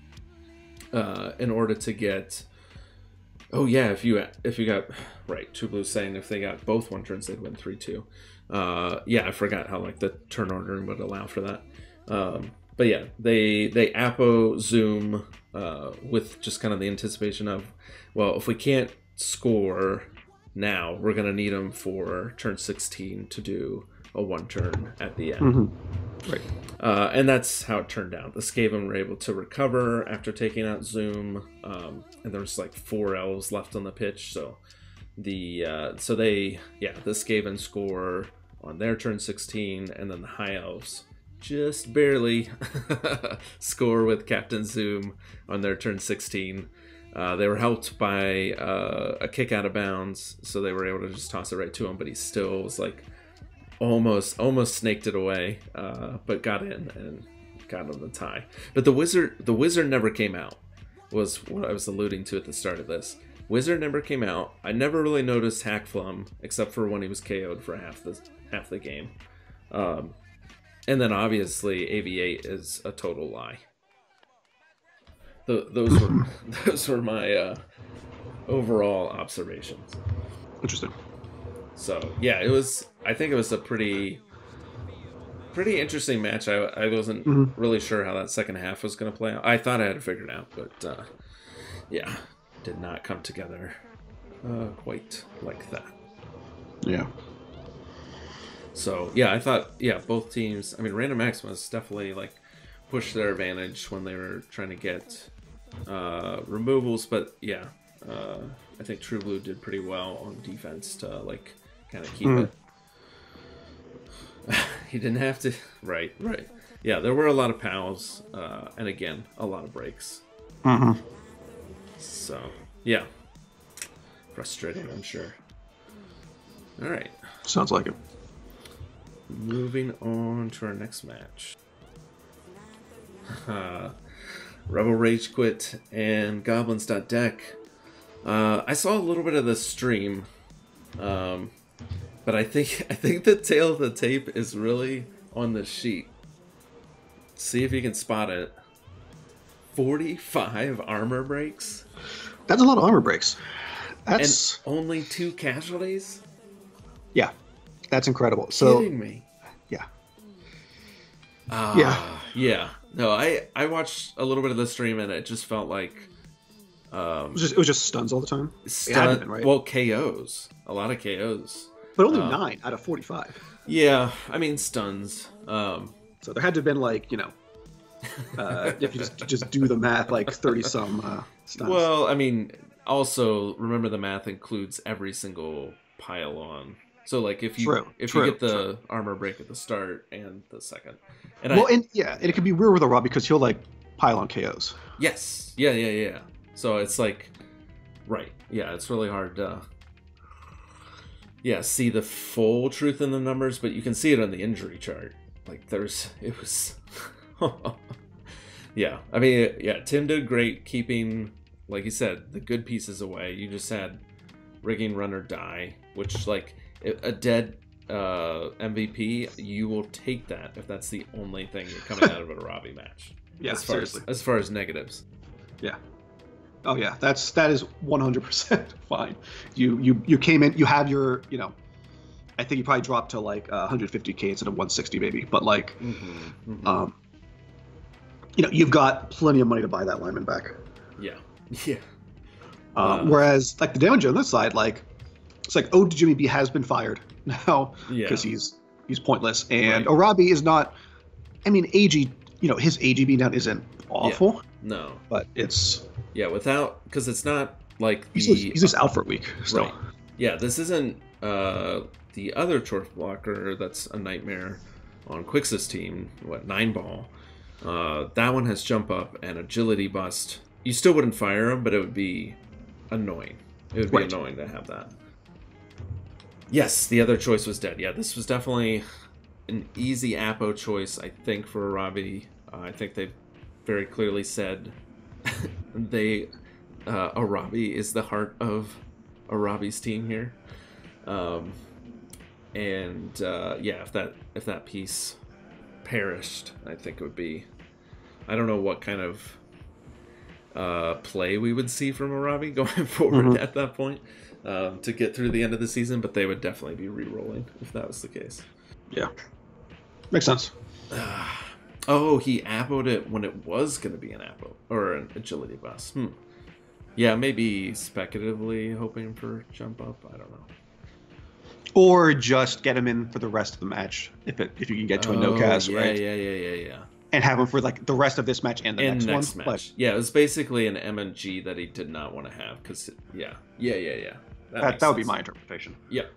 uh, in order to get. Oh yeah, if you if you got right, True Blue's saying if they got both one turns, they'd win three two. Uh, yeah, I forgot how like the turn ordering would allow for that. Um, but yeah, they they apo zoom uh, with just kind of the anticipation of, well, if we can't score now, we're gonna need them for turn sixteen to do a one turn at the end. Mhm. Right. Uh, and that's how it turned out. The Skaven were able to recover after taking out Zoom, um, and there was like four elves left on the pitch. So the uh, so they yeah the Skaven score on their turn 16, and then the High Elves just barely (laughs) score with Captain Zoom on their turn 16. Uh, they were helped by uh, a kick out of bounds, so they were able to just toss it right to him. But he still was like almost almost snaked it away, uh, but got in and got on the tie. But the wizard the wizard never came out. Was what I was alluding to at the start of this. Wizard never came out. I never really noticed Hackflum except for when he was KO'd for half the half the game. Um, and then obviously AV8 is a total lie. Th- those were (laughs) those were my uh, overall observations. Interesting. So yeah, it was. I think it was a pretty, pretty interesting match. I I wasn't Mhm. really sure how that second half was going to play out. I thought I had it figured out, but uh, yeah, did not come together uh, quite like that. Yeah. So yeah, I thought yeah, both teams. I mean, Random X was definitely like pushed their advantage when they were trying to get uh, removals, but yeah, uh, I think True Blue did pretty well on defense to like kind of keep Mhm. it. (laughs) he didn't have to. Right, right. Yeah, there were a lot of pals, uh, and again, a lot of breaks. Mm-hmm. So yeah, frustrating, I'm sure. All right. Sounds like it. Moving on to our next match. (laughs) Uh, Rebel Rage Quit and Goblins.deck. Uh, I saw a little bit of the stream, um, but I think (laughs) I think the tale of the tape is really on the sheet. See if you can spot it. Forty-five armor breaks. That's a lot of armor breaks. That's and only two casualties. yeah, that's incredible. So Kidding me? yeah, Ah, Yeah. yeah. No, I I watched a little bit of the stream and it just felt like um it was just, it was just stuns all the time. Stun- been, right? well KOs, a lot of KOs. But only uh, nine out of forty-five. Yeah, I mean stuns. Um, So there had to have been like you know, uh, if you just just do the math, like thirty some uh, stuns. well, I mean, also remember the math includes every single pile on. So like if you True, if true, you get the true. armor break at the start and the second, and well, I, and yeah, and it could be weird with a Rob because he'll like pile on KOs. yes, yeah, yeah, yeah. So it's like, right, yeah, it's really hard to, yeah, see the full truth in the numbers, but you can see it on the injury chart. Like there's, (laughs) it was, (laughs) yeah. I mean, yeah, Tim did great keeping, like you said, the good pieces away. You just had rigging runner die, which like a dead uh, MVP, you will take that if that's the only thing you're coming out of a Robbie match. (laughs) Yeah, as far seriously. as as far as negatives. Yeah. Oh yeah, that's that is one hundred percent (laughs) fine. You you you came in, you have your you know, I think you probably dropped to like uh, 150k instead of 160 maybe, but like, Mm-hmm. um, you know, you've got plenty of money to buy that lineman back. yeah, (laughs) yeah, Uh, Uh, whereas like the damage on this side, like it's like oh Jimmy B has been fired (laughs) now Yeah. because he's he's pointless, and Right. Arabi is not. I mean, AG, you know, his AG being down isn't awful, no, but it's yeah, without because it's not like the he's just, he's just out for a week still. Right. Yeah, this isn't uh, the other Chorf blocker that's a nightmare on Quix's team, what, nine ball. Uh, that one has jump up and agility bust. You still wouldn't fire him, but it would be annoying. It would be Right. annoying to have that. Yes, the other choice was dead. Yeah, this was definitely an easy Apo choice, I think, for Robbie. Uh, I think they've very clearly said (laughs) they uh, Arabi is the heart of Arabi's team here. Um, and uh, yeah, if that if that piece perished, I think it would be. I don't know what kind of uh, play we would see from Arabi (laughs) going forward Mhm. at that point um, to get through the end of the season, but they would definitely be re-rolling if that was the case. Yeah, makes sense. Oh, he apoed it when it was going to be an apo or an agility bus. Hmm. Yeah, maybe speculatively hoping for jump up. I don't know. Or just get him in for the rest of the match if it if you can get to a no Oh, cast, yeah, right? Yeah, yeah, yeah, yeah. And have him for like the rest of this match and the and next, next, one. match. Yeah, it was basically an MNG that he did not want to have because yeah, yeah, yeah, yeah. But that, that would be my interpretation. Yep.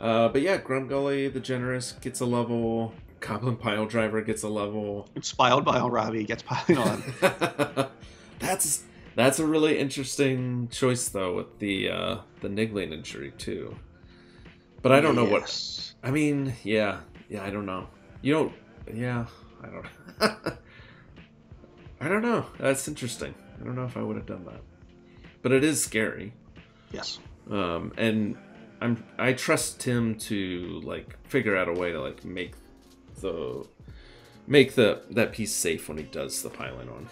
Uh, but yeah, Grumgully the Generous gets a level. Goblin Pile Driver gets a level. Spiled by Arabi gets piling on. (laughs) that's that's a really interesting choice though with the uh, the niggling injury too. But I don't know what. I mean. Yeah, yeah, I don't know. You don't. Yeah, I don't. (laughs) I don't know. That's interesting. I don't know if I would have done that, but it is scary. Yes. Um, and I'm I trust Tim to like figure out a way to like make the make the that piece safe when he does the piling on.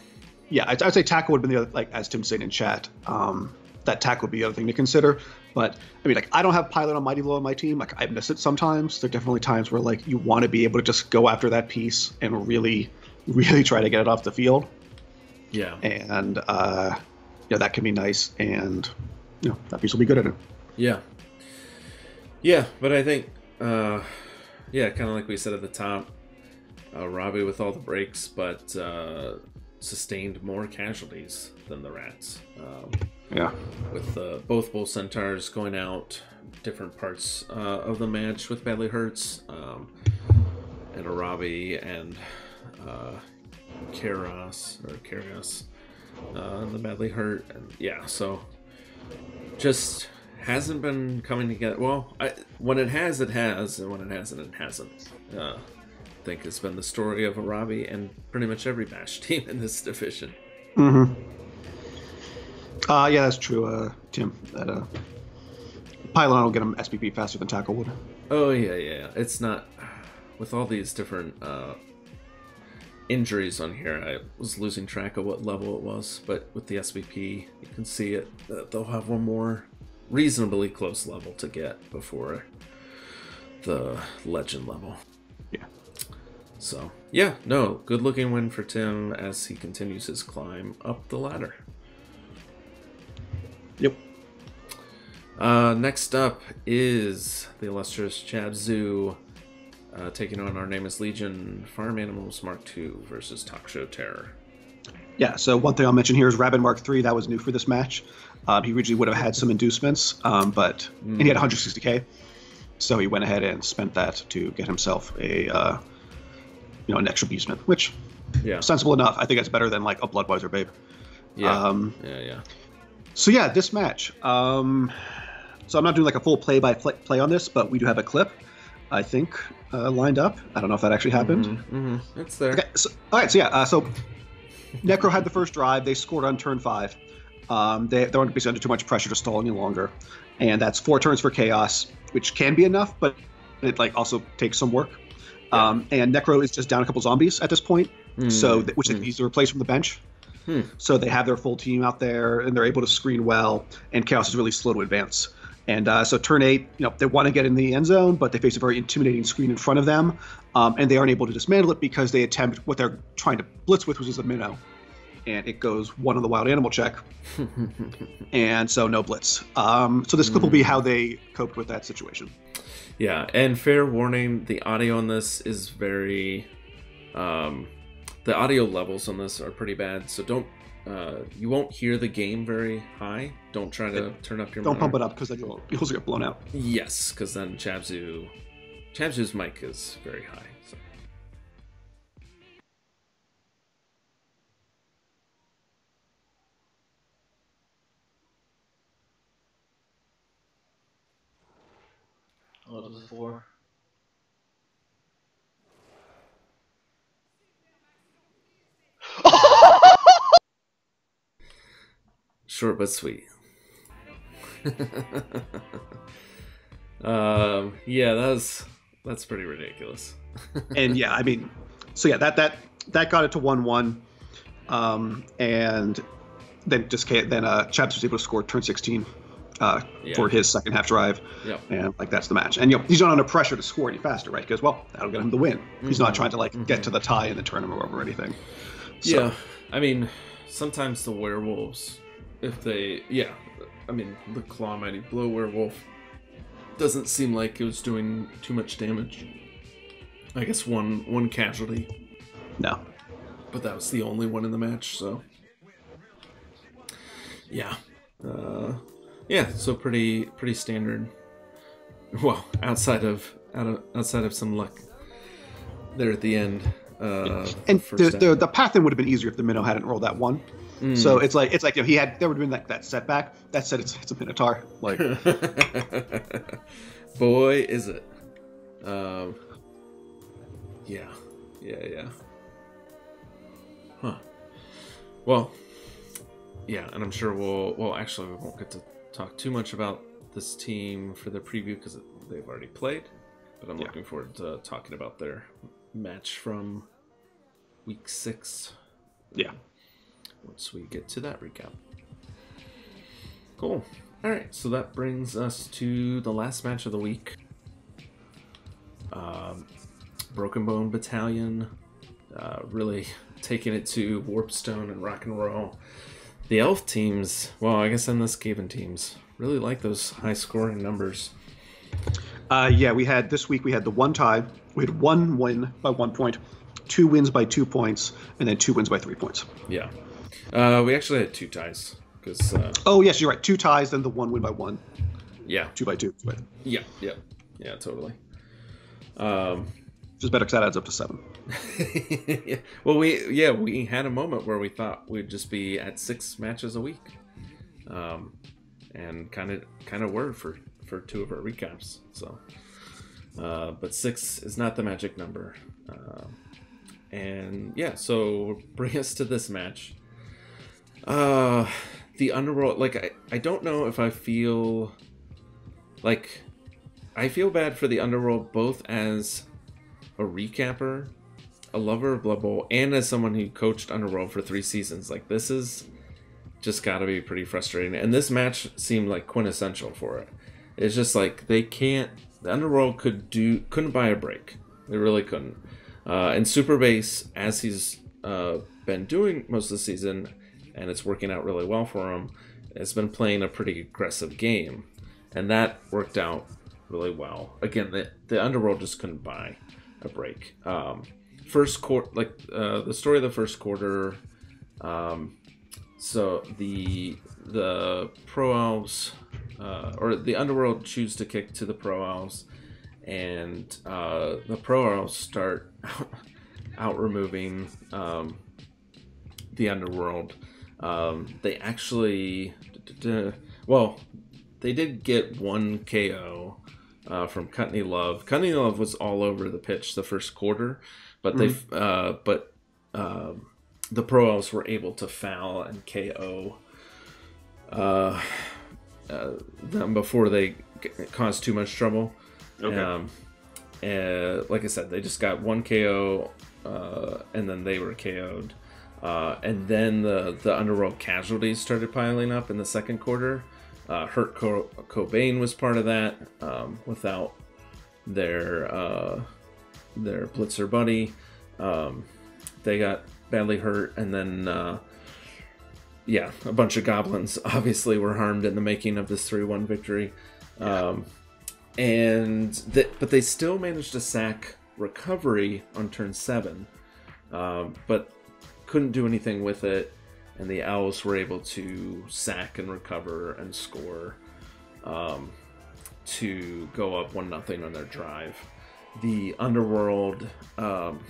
Yeah, I'd, I'd say tackle would have been the other, like as Tim said in chat. Um, that tackle would be the other thing to consider. But I mean, like I don't have pilot on Mighty Blow on my team. Like I miss it sometimes. There are definitely times where like you want to be able to just go after that piece and really, really try to get it off the field. Yeah. And uh, yeah, that can be nice. And you know that piece will be good at it. Yeah. Yeah, but I think, uh, yeah, kind of like we said at the top, uh, Robbie with all the breaks, but uh, sustained more casualties than the Rats. Um, Yeah. with uh, both Bull Centaurs going out different parts uh, of the match with Badly Hurts, um, and Arabi and uh, or Karios uh, the Badly Hurt, and yeah, so just hasn't been coming together. Well, I, when it has, it has, and when it hasn't, it hasn't. Uh, I think it's been the story of Arabi and pretty much every Bash (laughs) team in this division. Mm-hmm. Uh, yeah, that's true, uh, Tim. That uh, Pile On will get him SPP faster than tackle would. Oh yeah, yeah. It's not with all these different uh, injuries on here. I was losing track of what level it was, but with the SPP, you can see it. Uh, they'll have one more reasonably close level to get before the legend level. Yeah. So yeah, no, good looking win for Tim as he continues his climb up the ladder. Yep. Uh, next up is the illustrious Chabzu uh, taking on our name is Legion Farm Animals Mark II versus Talk Show Terror. Yeah, so one thing I'll mention here is Rabbit Mark III. That was new for this match. Um, he originally would have had some inducements, um, but and he had 160k, so he went ahead and spent that to get himself a uh, you know an extra beastman, which Yeah, sensible enough. I think that's better than like a Bloodweiser babe. yeah, Um, yeah, yeah. So yeah, this match. Um, so I'm not doing like a full play-by-play on this, but we do have a clip, I think, uh, lined up. I don't know if that actually happened. hmm It's there. Okay, so, all right, so yeah, uh, so Necro had the first drive. They scored on turn five. Um, they, they weren't be under too much pressure to stall any longer, and that's four turns for chaos, which can be enough, but it like also takes some work. Um, and Necro is just down a couple zombies at this point, so th- which they needs to replace from the bench. Hmm. So they have their full team out there, and they're able to screen well. And chaos is really slow to advance. And uh, so turn eight, you know, they want to get in the end zone, but they face a very intimidating screen in front of them, um, and they aren't able to dismantle it because they attempt what they're trying to blitz with, which is a minnow, and it goes one on the wild animal check, (laughs) and so no blitz. Um, so this clip will be how they coped with that situation. Yeah, and fair warning, the audio on this is very um the audio levels on this are pretty bad, so don't uh you won't hear the game very high. Don't try to turn up your Don't pump it up because then you'll you'll get blown out. Yes, because then Chabzu Chabzu's mic is very high. What was it for? (laughs) Short but sweet. (laughs) um yeah, that's that's pretty ridiculous. (laughs) and yeah, I mean, so yeah, that that that got it to one one, um, and then just then uh, Chaps was able to score turn sixteen uh, Yeah. for his second half drive, Yep. and like that's the match. And you know he's not under pressure to score any faster, right? Because well, that'll get him the win. He's not trying to like get to the tie in the tournament or anything. So, Yeah, I mean, sometimes the werewolves, if they, yeah, I mean, the Claw Mighty Blow werewolf doesn't seem like it was doing too much damage. I guess one one casualty, no. but that was the only one in the match. So, yeah, uh, yeah. So pretty pretty standard. Well, outside of out of, outside of some luck there at the end. Uh, And the, the the path in would have been easier if the minnow hadn't rolled that one. So it's like it's like you know, he had there would have been that, that setback. That said, it's it's a minotaur. Like (laughs) Boy, is it. Um, yeah, yeah, yeah. Huh. Well, yeah, and I'm sure we'll. Well, actually, we won't get to talk too much about this team for the preview because they've already played. But I'm Yeah. looking forward to talking about their match from week six yeah. once we get to that recap. Cool. All right, so that brings us to the last match of the week. Um, Broken Bone Battalion, uh, really (laughs) taking it to Warpstone and Rock and Roll. The Elf teams, well, I guess and the Skaven teams, really like those high scoring numbers. Uh, yeah, we had this week. We had the one tie. We had one win by one point, two wins by two points, and then two wins by three points. Yeah. Uh, we actually had two ties because, uh, Oh yes, you're right. Two ties, then the one win by one, yeah, two by two. But yeah, yeah, yeah, totally. Um, just better because that adds up to seven. (laughs) Well, we yeah we had a moment where we thought we'd just be at six matches a week, um, and kind of kind of were for for two of our recaps. So, uh, but six is not the magic number, uh, and yeah. So (laughs) bring us to this match. Uh, the underworld. Like I I don't know if I feel like I feel bad for the underworld both as a recapper, a lover of Blood Bowl, and as someone who coached Underworld for three seasons. Like this is just got to be pretty frustrating. And this match seemed like quintessential for it. It's just like they can't. The Underworld could do couldn't buy a break. They really couldn't. Uh, and Super Bass, as he's uh, been doing most of the season, and it's working out really well for him, has been playing a pretty aggressive game, and that worked out really well. Again, the the Underworld just couldn't buy a break. Um, first quarter, like uh, the story of the first quarter. Um, so the the pro elves uh, or the underworld choose to kick to the pro elves, and uh, the pro elves start (laughs) out removing um, the underworld. Um, they actually, (laughs) well, they did get one KO uh, from Cutney Love. Cutney Love was all over the pitch the first quarter, but they, uh, but um the pro elves were able to foul and KO uh, uh, them before they caused too much trouble. Okay. Um, and like I said, they just got one KO, uh, and then they were KO'd. Uh, and then the the underworld casualties started piling up in the second quarter. Uh, Hurt Co- Cobain was part of that. Um, without their uh, their blitzer buddy, um, they got badly hurt, and then uh, yeah, a bunch of goblins (laughs) obviously were harmed in the making of this three one victory. Um, and th- but they still managed to sack recovery on turn seven, um, but couldn't do anything with it. And the owls were able to sack and recover and score um, to go up one nothing on their drive. The underworld um,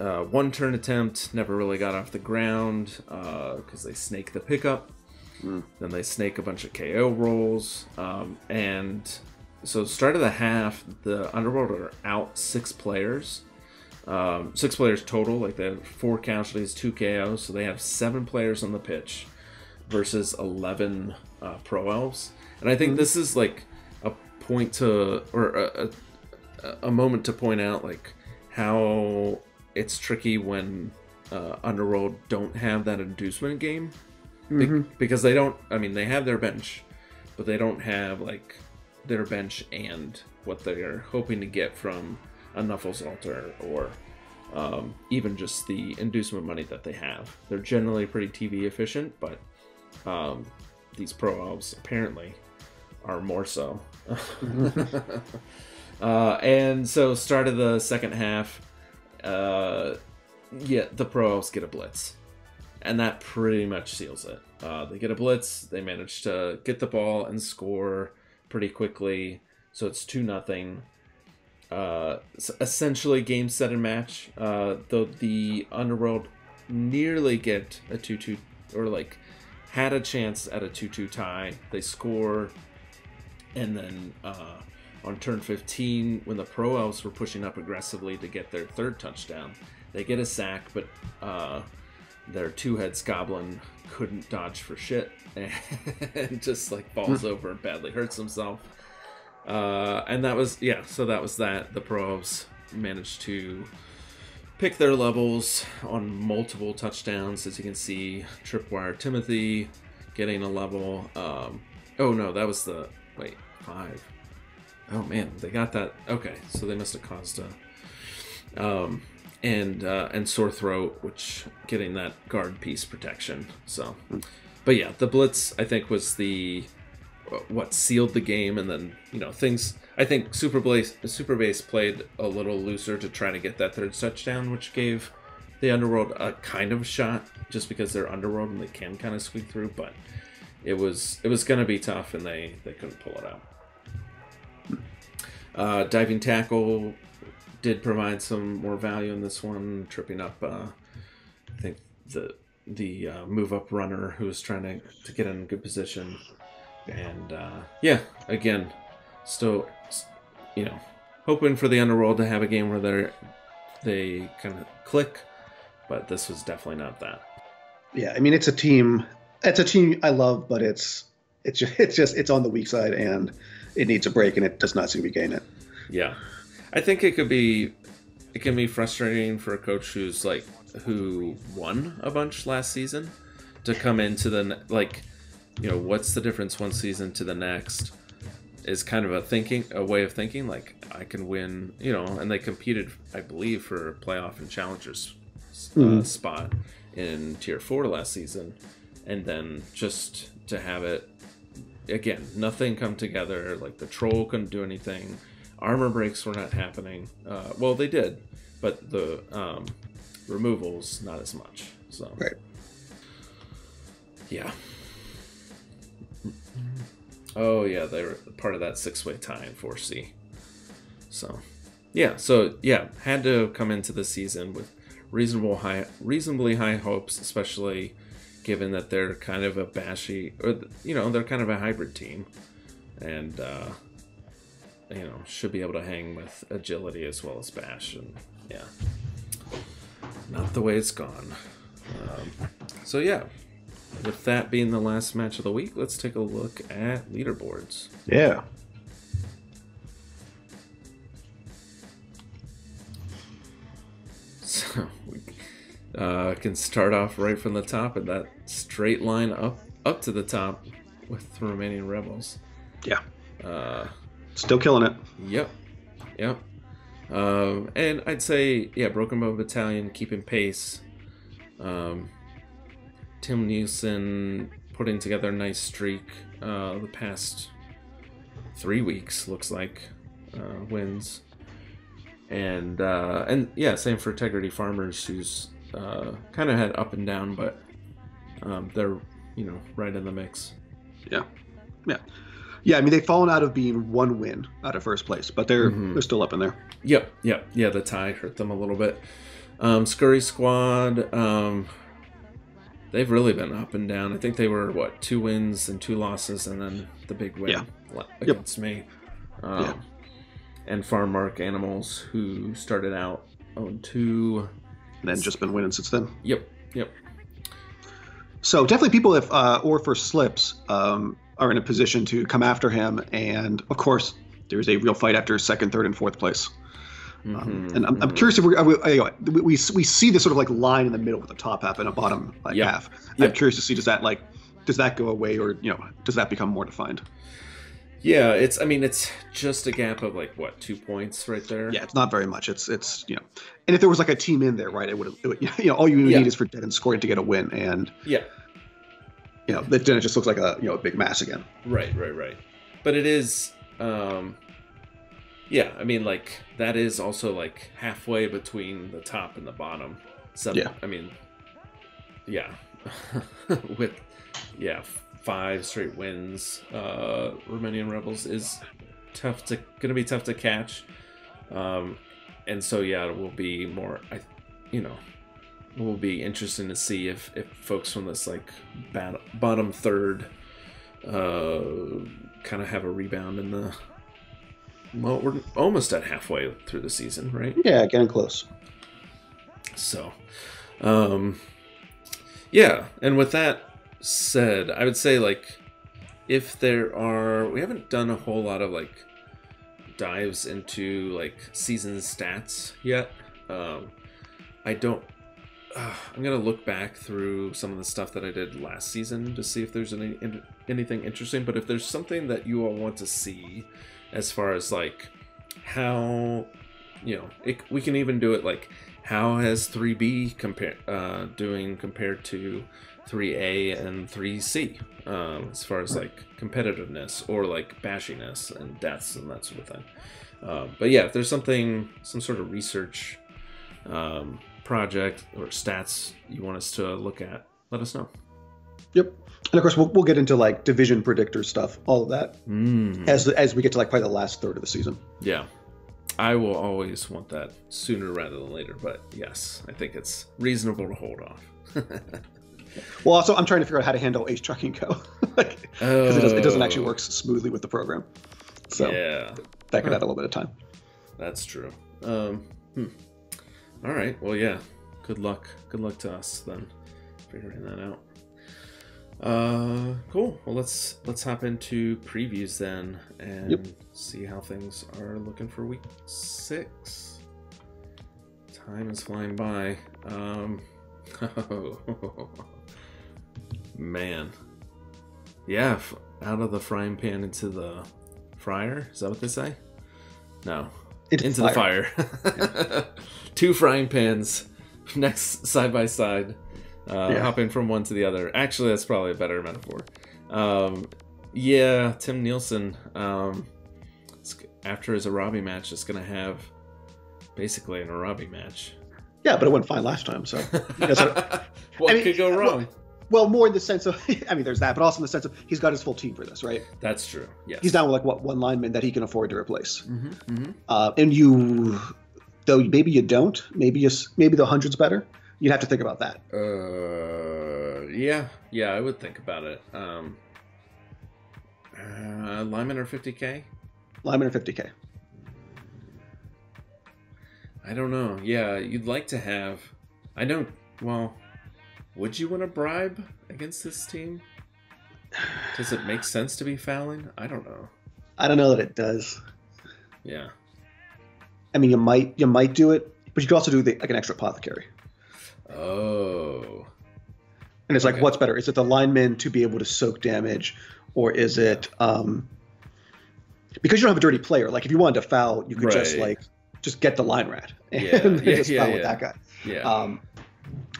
uh, one turn attempt never really got off the ground because they snake the pickup. Then they snake a bunch of KO rolls. Um, and so, start of the half, the Underworld are out six players. Um, six players total. Like they have four casualties, two KOs. So they have seven players on the pitch versus 11 uh, Pro Elves. And I think this is like a point to, or a, a, a moment to point out, like how it's tricky when uh, Underworld don't have that inducement game Be- because they don't. I mean, they have their bench, but they don't have like their bench and what they're hoping to get from a Nuffles altar or um, even just the inducement money that they have. They're generally pretty TV efficient, but um, these pro elves apparently are more so. (laughs) (laughs) uh, and so, start of the second half, uh, yeah, the pro elves get a blitz, and that pretty much seals it. Uh, they get a blitz, they manage to get the ball and score pretty quickly, so it's two nothing. Uh, essentially game set and match. Uh, though the underworld nearly get a two two or like had a chance at a two two tie. They score, and then uh, on turn 15, when the Pro Elves were pushing up aggressively to get their third touchdown, they get a sack, but uh, their two heads goblin couldn't dodge for shit and (laughs) just like falls over and badly hurts himself. Uh, and that was, yeah, so that was that. The Pro Elves managed to pick their levels on multiple touchdowns. As you can see, Tripwire Timothy getting a level. Um, oh no, that was the wait five. Oh man, they got that. Okay, so they must have caused a um, and uh, and sore throat, which getting that guard piece protection. So, but yeah, the blitz I think was the what sealed the game, and then you know things. I think Super Blaze, Super Base played a little looser to try to get that third touchdown, which gave the Underworld a kind of shot, just because they're Underworld and they can kind of squeak through. But it was it was going to be tough, and they they couldn't pull it out. Uh, diving tackle did provide some more value in this one, tripping up. Uh, I think the the uh, move up runner who was trying to, to get in a good position, and uh, yeah, again, still, you know, hoping for the underworld to have a game where they they kind of click, but this was definitely not that. Yeah, I mean it's a team. It's a team I love, but it's it's just (laughs) it's just it's on the weak side and it needs a break, and it does not seem to be getting it. Yeah, I think it could be it can be frustrating for a coach who's like who won a bunch last season to come into the like, you know, what's the difference one season to the next? Is kind of a thinking, a way of thinking. Like I can win, you know, and they competed, I believe, for playoff and challengers uh, Mhm. spot in tier four last season, and then just to have it again, nothing come together. Like the troll couldn't do anything, armor breaks were not happening. Uh, well, they did, but the um, removals not as much. So Right. yeah. Oh yeah, they were part of that six-way tie in 4C. So, yeah, so yeah, had to come into the season with reasonable high, reasonably high hopes, especially given that they're kind of a bashy, or you know, they're kind of a hybrid team, and uh, you know, should be able to hang with agility as well as bash, and yeah, not the way it's gone. Um, so yeah, with that being the last match of the week, let's take a look at leaderboards. Yeah. (laughs) So uh, can start off right from the top and that straight line up up to the top with the remaining rebels. Yeah. Uh, Still killing it. Yep. Yep. Um, and I'd say, yeah, Broken Bone Battalion keeping pace. Um, Tim Nielsen putting together a nice streak uh, the past three weeks, looks like, uh, wins. And uh, and yeah, same for Integrity Farmers, who's uh, kind of had up and down, but um, they're you know right in the mix. Yeah. Yeah. Yeah, I mean they've fallen out of being one win out of first place, but they're Mhm. they're still up in there. Yep, yep, yeah. The tie hurt them a little bit. Um, Scurry Squad, um, they've really been up and down. I think they were what two wins and two losses, and then the big win Yeah. la- Yep. against me. Um, Yeah. And Farm Mark Animals, who started out on two. And then just been winning since then. Yep, yep, So definitely people if uh, or for slips um, are in a position to come after him, and of course there's a real fight after second, third, and fourth place. Um, Mhm, and I'm, I'm mhm. curious if we're, we, anyway, we, we we see this sort of like line in the middle with a top half and a bottom like Yep. half. Yep. I'm curious to see does that like does that go away or you know does that become more defined? Yeah, it's. I mean, it's just a gap of like what two points right there. Yeah, it's not very much. It's it's you know, and if there was like a team in there, right, it would, it would you know all you Yeah. need is for dead and scoring to get a win, and yeah. you know then it just looks like a you know a big mass again. Right, right, right. But it is um yeah, I mean like that is also like halfway between the top and the bottom. So Yeah. I mean yeah. (laughs) With yeah, five straight wins, uh Romanian Rebels is tough to gonna be tough to catch. Um and so yeah, it will be more I you know it will be interesting to see if if folks from this like bat- bottom third uh, kind of have a rebound in the. Well, we're almost at halfway through the season, right? Yeah, getting close. So, um, yeah. And with that said, I would say like if there are, we haven't done a whole lot of like dives into like season stats yet. Um, I don't. Uh, I'm gonna look back through some of the stuff that I did last season to see if there's any in- anything interesting. But if there's something that you all want to see, as far as like how you know, it, we can even do it like how has 3B compare uh, doing compared to 3A and 3C um, as far as like competitiveness or like bashiness and deaths and that sort of thing. Um, but yeah, if there's something, some sort of research um, project or stats you want us to look at, let us know. Yep. And of course, we'll, we'll get into like division predictor stuff, all of that, Mm. as as we get to like probably the last third of the season. Yeah. I will always want that sooner rather than later, but yes, I think it's reasonable to hold off. (laughs) Well, also, I'm trying to figure out how to handle Ace Trucking Co. (laughs) like, because it, does, it doesn't actually Oh. work smoothly with the program. So yeah, that could Huh. add a little bit of time. that's true. Um, hmm. All right. Well, yeah. Good luck. Good luck to us then, figuring that out. Uh, cool. Well, let's let's hop into previews then and Yep. see how things are looking for week six. Time is flying by. Um, (laughs) Man. Yeah, f- out of the frying pan into the fryer. Is that what they say? No. Into, the fire. (laughs) Two frying pans (laughs) next side by side. Uh, Yeah. Hopping from one to the other. Actually, that's probably a better metaphor. Um, yeah, Tim Nielsen, um, after his Arabi match, is going to have basically an Arabi match. Yeah, but it went fine last time. So, (laughs) I- what I mean, could go wrong? well, more in the sense of, (laughs) I mean, there's that, but also in the sense of he's got his full team for this, right? That's true. Yes. He's down with like what one lineman that he can afford to replace, hmm hmm uh, and you, though maybe you don't, maybe you, maybe the hundred's better. You'd have to think about that. Uh, yeah, yeah, I would think about it. Um, uh, Lyman or 50k? Lineman or 50k. I don't know. Yeah, you'd like to have. I don't. Well, would you want to bribe against this team? Does it make sense to be fouling? I don't know. I don't know that it does. Yeah. I mean, you might you might do it, but you could also do the, like an extra apothecary. Oh. And it's like, Okay. what's better? Is it the lineman to be able to soak damage, or is it um, because you don't have a dirty player? Like if you wanted to foul, you could just like just get the line rat (laughs) and Yeah, (laughs) just yeah, foul with yeah. that guy. Yeah. Um,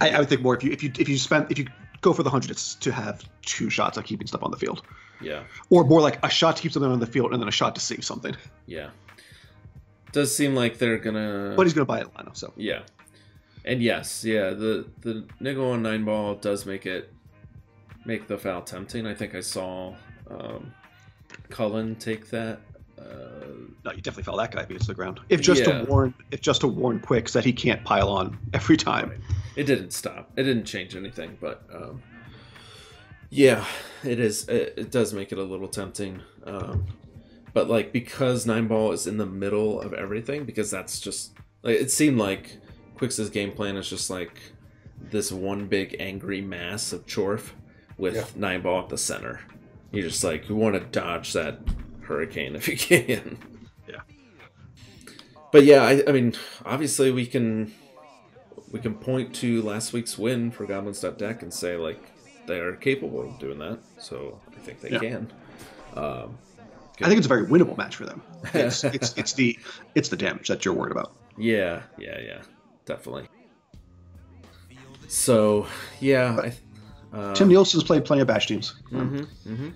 I, I would think more if you if you if you spend if you go for the hundred, it's to have two shots at keeping stuff on the field, yeah. or more like a shot to keep something on the field and then a shot to save something. Yeah. Does seem like they're gonna. But he's going to buy it, Lino. So Yeah. And yes, yeah, the the niggle on nine ball does make it make the foul tempting. I think I saw um, Cullen take that. Uh, no, you definitely foul that guy if he the ground. If just Yeah. to warn, if just to warn Quix that he can't pile on (laughs) every time. Right. it didn't stop. It didn't change anything, but um, yeah, it is. It, it does make it a little tempting. Um, but like because nine ball is in the middle of everything, because that's just like it seemed like Quix's game plan is just like this one big angry mass of Chorf with Yeah. nine ball at the center. You're just like you want to dodge that hurricane if you (laughs) can. Yeah. But yeah, I, I mean, obviously we can we can point to last week's win for Goblins.deck and say like they are capable of doing that. So I think they Yeah. can. Um, I think it's a very winnable match for them. (laughs) It's, it's it's the it's the damage that you're worried about. yeah, yeah, yeah, definitely. So yeah, I, uh, Tim Nielsen's played plenty of bash teams. hmm hmm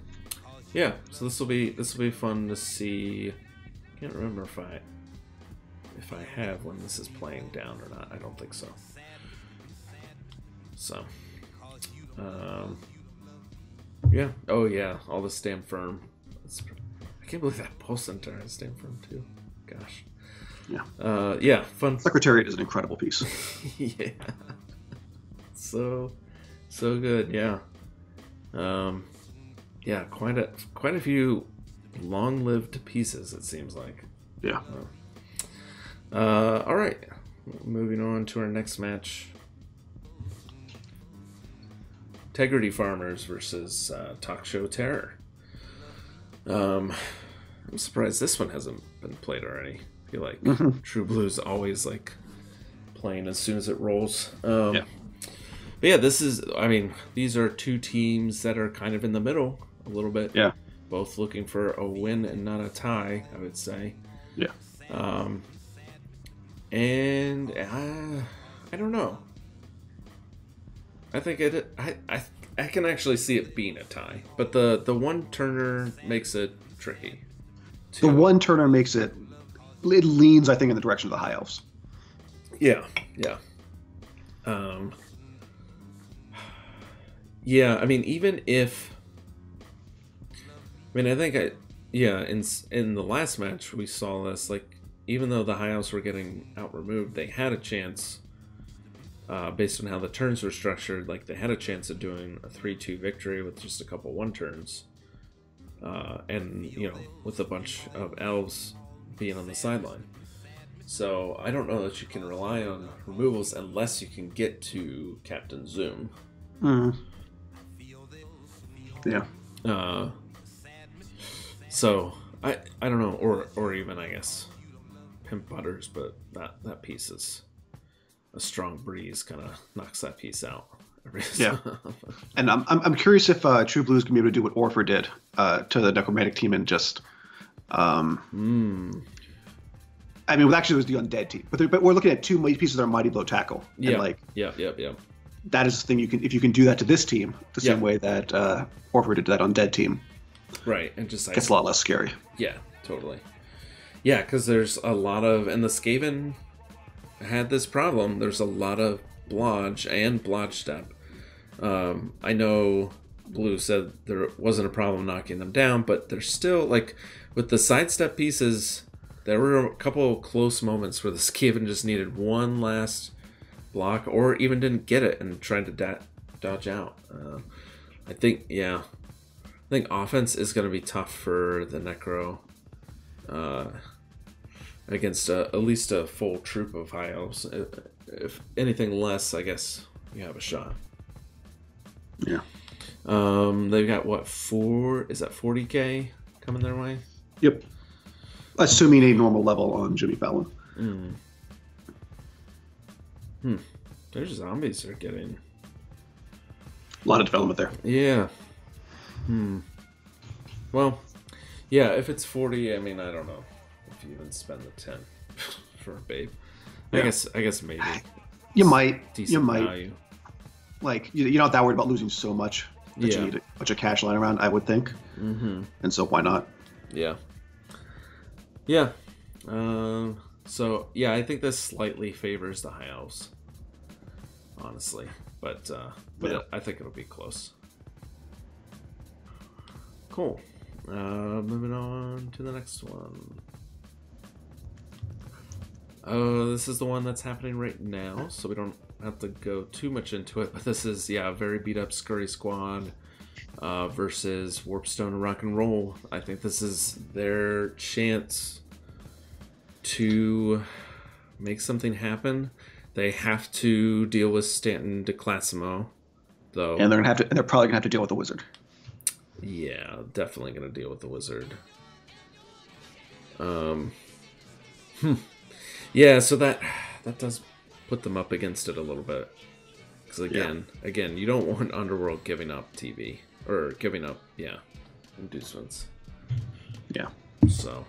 Yeah, so this will be this will be fun to see. I Can't remember if I if I have when this is playing down or not. I don't think so. So, um, yeah. Oh yeah, all the stand firm. I can't believe that Bull Centaur has stand firm too. Gosh. Yeah. Uh, yeah, fun. Secretariat is an incredible piece. (laughs) yeah. So so good, yeah. Um yeah, quite a quite a few long-lived pieces it seems like. Yeah. Uh all right. Moving on to our next match. Integrity Farmers versus uh, Talk Show Terror. Um I'm surprised this one hasn't been played already. I feel like True Blue's always like playing as soon as it rolls. Um, Yeah. But yeah, this is. I mean, these are two teams that are kind of in the middle a little bit. Yeah. Both looking for a win and not a tie, I would say. Yeah. Um, and uh, I don't know. I think it. I, I I can actually see it being a tie, but the the one turner makes it tricky. The one turner makes it. It leans, I think, in the direction of the high elves. Yeah, yeah. Um (sighs) Yeah, I mean even if I mean I think I yeah, in in the last match we saw this like even though the high elves were getting out removed, they had a chance uh, based on how the turns were structured, like they had a chance of doing a 3-2 victory with just a couple one turns. Uh, and you know, with a bunch of elves being on the sideline. So I don't know that you can rely on removals unless you can get to Captain Zoom. Mm. Yeah. Uh, so I I don't know, or or even I guess Pimp Butters, but that that piece is a strong breeze, kind of knocks that piece out (laughs) Yeah. And I'm, I'm, I'm curious if uh, True Blue is going to be able to do what Orpher did uh, to the Necromantic team and just. Um, Hmm. I mean, well, actually, it was the Undead team, but, but we're looking at two mighty pieces of their Mighty Blow tackle. Yeah. Like, Yep. Yep. Yep. that is the thing you can, if you can do that to this team, the same way that uh, Orpher did to that Undead team, Right. And just like gets a lot less scary. Yeah, totally. Yeah, because there's a lot of, and the Skaven had this problem. There's a lot of blodge and blodge step. Um, I know Blue said there wasn't a problem knocking them down, but there's still like with the sidestep pieces. There were a couple of close moments where the (laughs) Skaven just needed one last block, or even didn't get it and tried to da- dodge out. Uh, I think, yeah, I think offense is going to be tough for the Necro uh, against uh at least a full troop of high elves. Uh, If anything less, I guess you have a shot. Yeah. Um, they've got what four? Is that 40k coming their way? Yep. Assuming a normal level on Jimmy Fallon. Hmm. Their zombies are getting A lot of development there. yeah. Hmm. Well, yeah. If it's 40, I mean, I don't know if you even spend the 10 (laughs) for a babe. I Yeah. guess. I guess maybe You might. decent you might. value. Like, you- you're not that worried about losing so much that Yeah. you need a bunch of cash lying around, I would think. Mm-hmm. And so why not? Yeah. Yeah. Um, so yeah, I think this slightly favors the high elves. Honestly, but uh, but Yeah. I think it'll be close. Cool. Uh, moving on to the next one. Oh, this is the one that's happening right now, so we don't have to go too much into it. But this is yeah, very beat up Scurry Squad uh, versus Warpstone and Rock and Roll. I think this is their chance to make something happen. They have to deal with Stanton DeClassimo, though. And they're gonna have to. And they're probably gonna have to deal with the wizard. Yeah, definitely gonna deal with the wizard. Um, hmm. yeah, so that that does put them up against it a little bit. Because again, again, you don't want Underworld giving up TV or giving up, yeah, inducements. Yeah. So,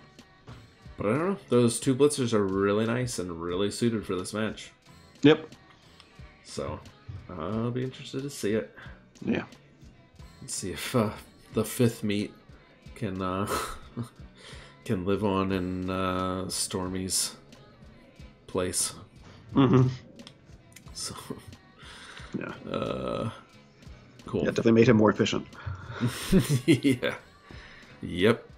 but I don't know. Those two blitzers are really nice and really suited for this match. Yep. So, I'll be interested to see it. Yeah. Let's see if uh, the fifth meat can uh, (laughs) can live on in uh, Stormy's place. Mm-hmm. So, (laughs) Yeah. uh, cool. Yeah. Definitely made him more efficient. (laughs) yeah. Yep.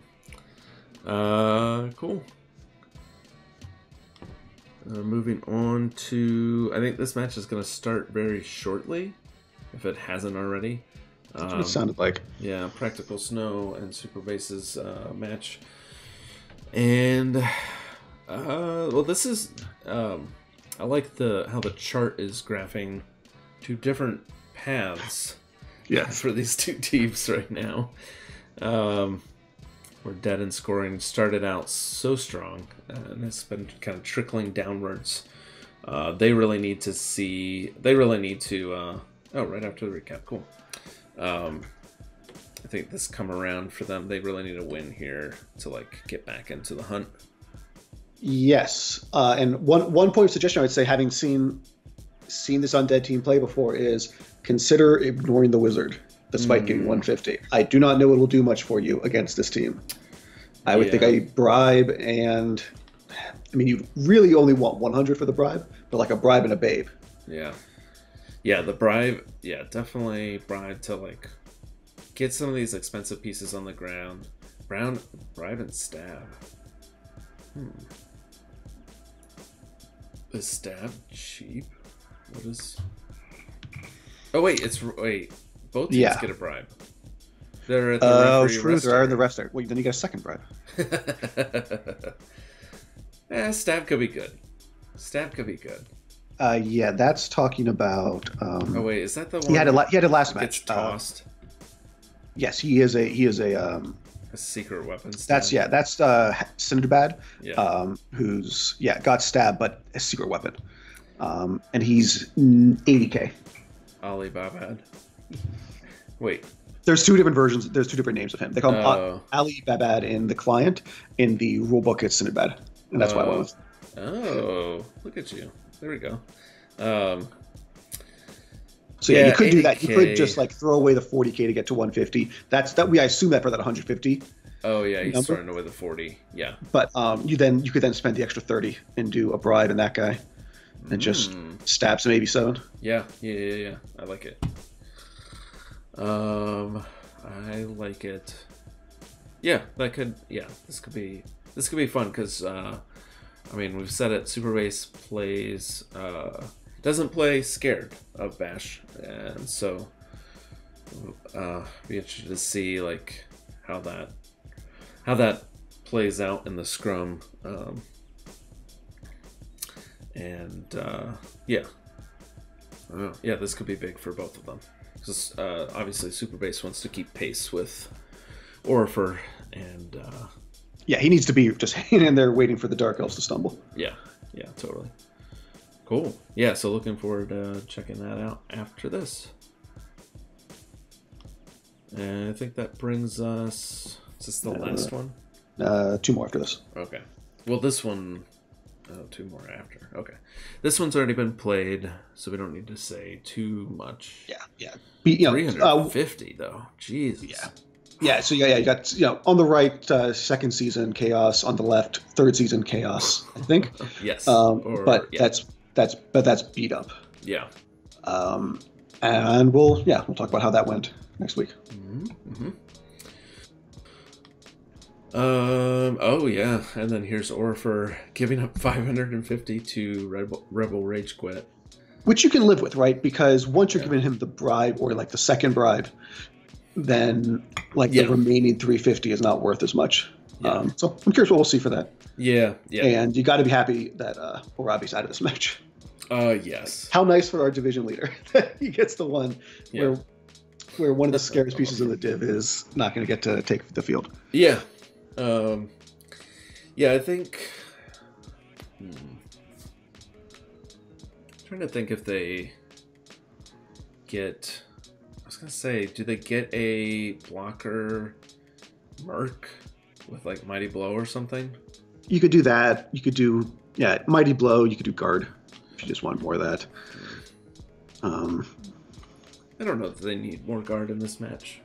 Uh, cool. Uh, moving on to, I think this match is going to start very shortly, if it hasn't already. That's what Um, it sounded like. Yeah, Practical Snow and Super Bases uh, match. And uh, well, this is um, I like the how the chart is graphing two different paths Yeah. (laughs) for these two teams right now. Um, where Dead and Scoring started out so strong and it's been kind of trickling downwards. Uh, they really need to see. They really need to. Uh, oh, right after the recap, cool. Um, I think this come around for them. They really need a win here to like get back into the hunt. Yes, uh, and one one point of suggestion I would say, having seen seen this undead team play before, is consider ignoring the wizard despite getting 150. I do not know it will do much for you against this team. I would think Yeah. a bribe and I mean you really only want 100 for the bribe, but like a bribe and a babe. Yeah. Yeah, the bribe, yeah, definitely bribe to like get some of these expensive pieces on the ground. Brown bribe and stab. Hmm. Is stab cheap? What is Oh wait, it's wait. Both teams Yeah. get a bribe. They're at the Oh, referee true. There are in the rest. Well, then you get a second bribe. area. (laughs) eh, stab could be good. Stab could be good. Uh, yeah, that's talking about. Um, Oh wait, is that the one he had a he had a last gets match. Uh, tossed? yes, he is a he is a um, a secret weapon. Stab? That's yeah, that's uh Sinnedbad, Yeah. um, who's yeah got stabbed but a secret weapon, um, and he's mm, 80k. Ali Babad. Wait. There's two different versions. There's two different names of him. They call him Oh. Ali Babad in the client. In the rulebook, it's Sinbad, and that's why I went with. Oh, look at you. There we go. Um, So yeah, Yeah, you could do that. You could just like throw away the 40k to get to 150. That's that. We I assume that for that 150. oh yeah, he's Number? starting away the forty. Yeah. But um, you then you could then spend the extra 30 and do a bribe and that guy, and just Mm. stab some 87. Yeah, yeah, yeah, yeah. I like it. Um, I like it. Yeah, that could. Yeah, this could be. This could be fun because, uh, I mean, we've said it. Super Base plays. Uh, doesn't play scared of Bash, and so. Uh, be interested to see like how that how that plays out in the scrum. Um, and uh, yeah. Yeah, this could be big for both of them. Because uh, obviously, Super Base wants to keep pace with Orifer, and uh, Yeah, he needs to be just (laughs) hanging in there waiting for the Dark Elves to stumble. yeah, yeah, totally. Cool. Yeah, so looking forward to checking that out after this. And I think that brings us. Is this the last one? Uh, two more after this. Okay. Well, this one. Oh, two more after. Okay. This one's already been played, so we don't need to say too much. Yeah, yeah. Be, you know, uh, 350 though. Jesus. Yeah. Yeah. So yeah, yeah. You got you know on the right, uh, second season chaos. On the left, third season chaos. I think. (laughs) Yes. Um, Or- but yeah. that's that's but that's beat up. yeah. Um, and we'll yeah we'll talk about how that went next week. Mm-hmm. Um. Oh yeah, and then here's Orfer giving up 550 to Rebel, Rebel Rage Quit. which you can live with, right? Because once you're Yeah. giving him the bribe or like the second bribe, then like Yeah. the remaining 350 is not worth as much. Yeah. Um, so I'm curious what we'll see for that. Yeah. Yeah. And you got to be happy that uh, Orabi's out of this (laughs) match. Uh. Yes. How nice for our division leader that (laughs) he gets the one Yeah. where where one of the scariest pieces in the div is not going to get to take the field. Yeah. Um. Yeah, I think. Hmm. trying to think if they get. I was gonna say, do they get a blocker Merc with like Mighty Blow or something? You could do that. You could do yeah, mighty blow. You could do guard if you just want more of that. Um, I don't know if they need more guard in this match,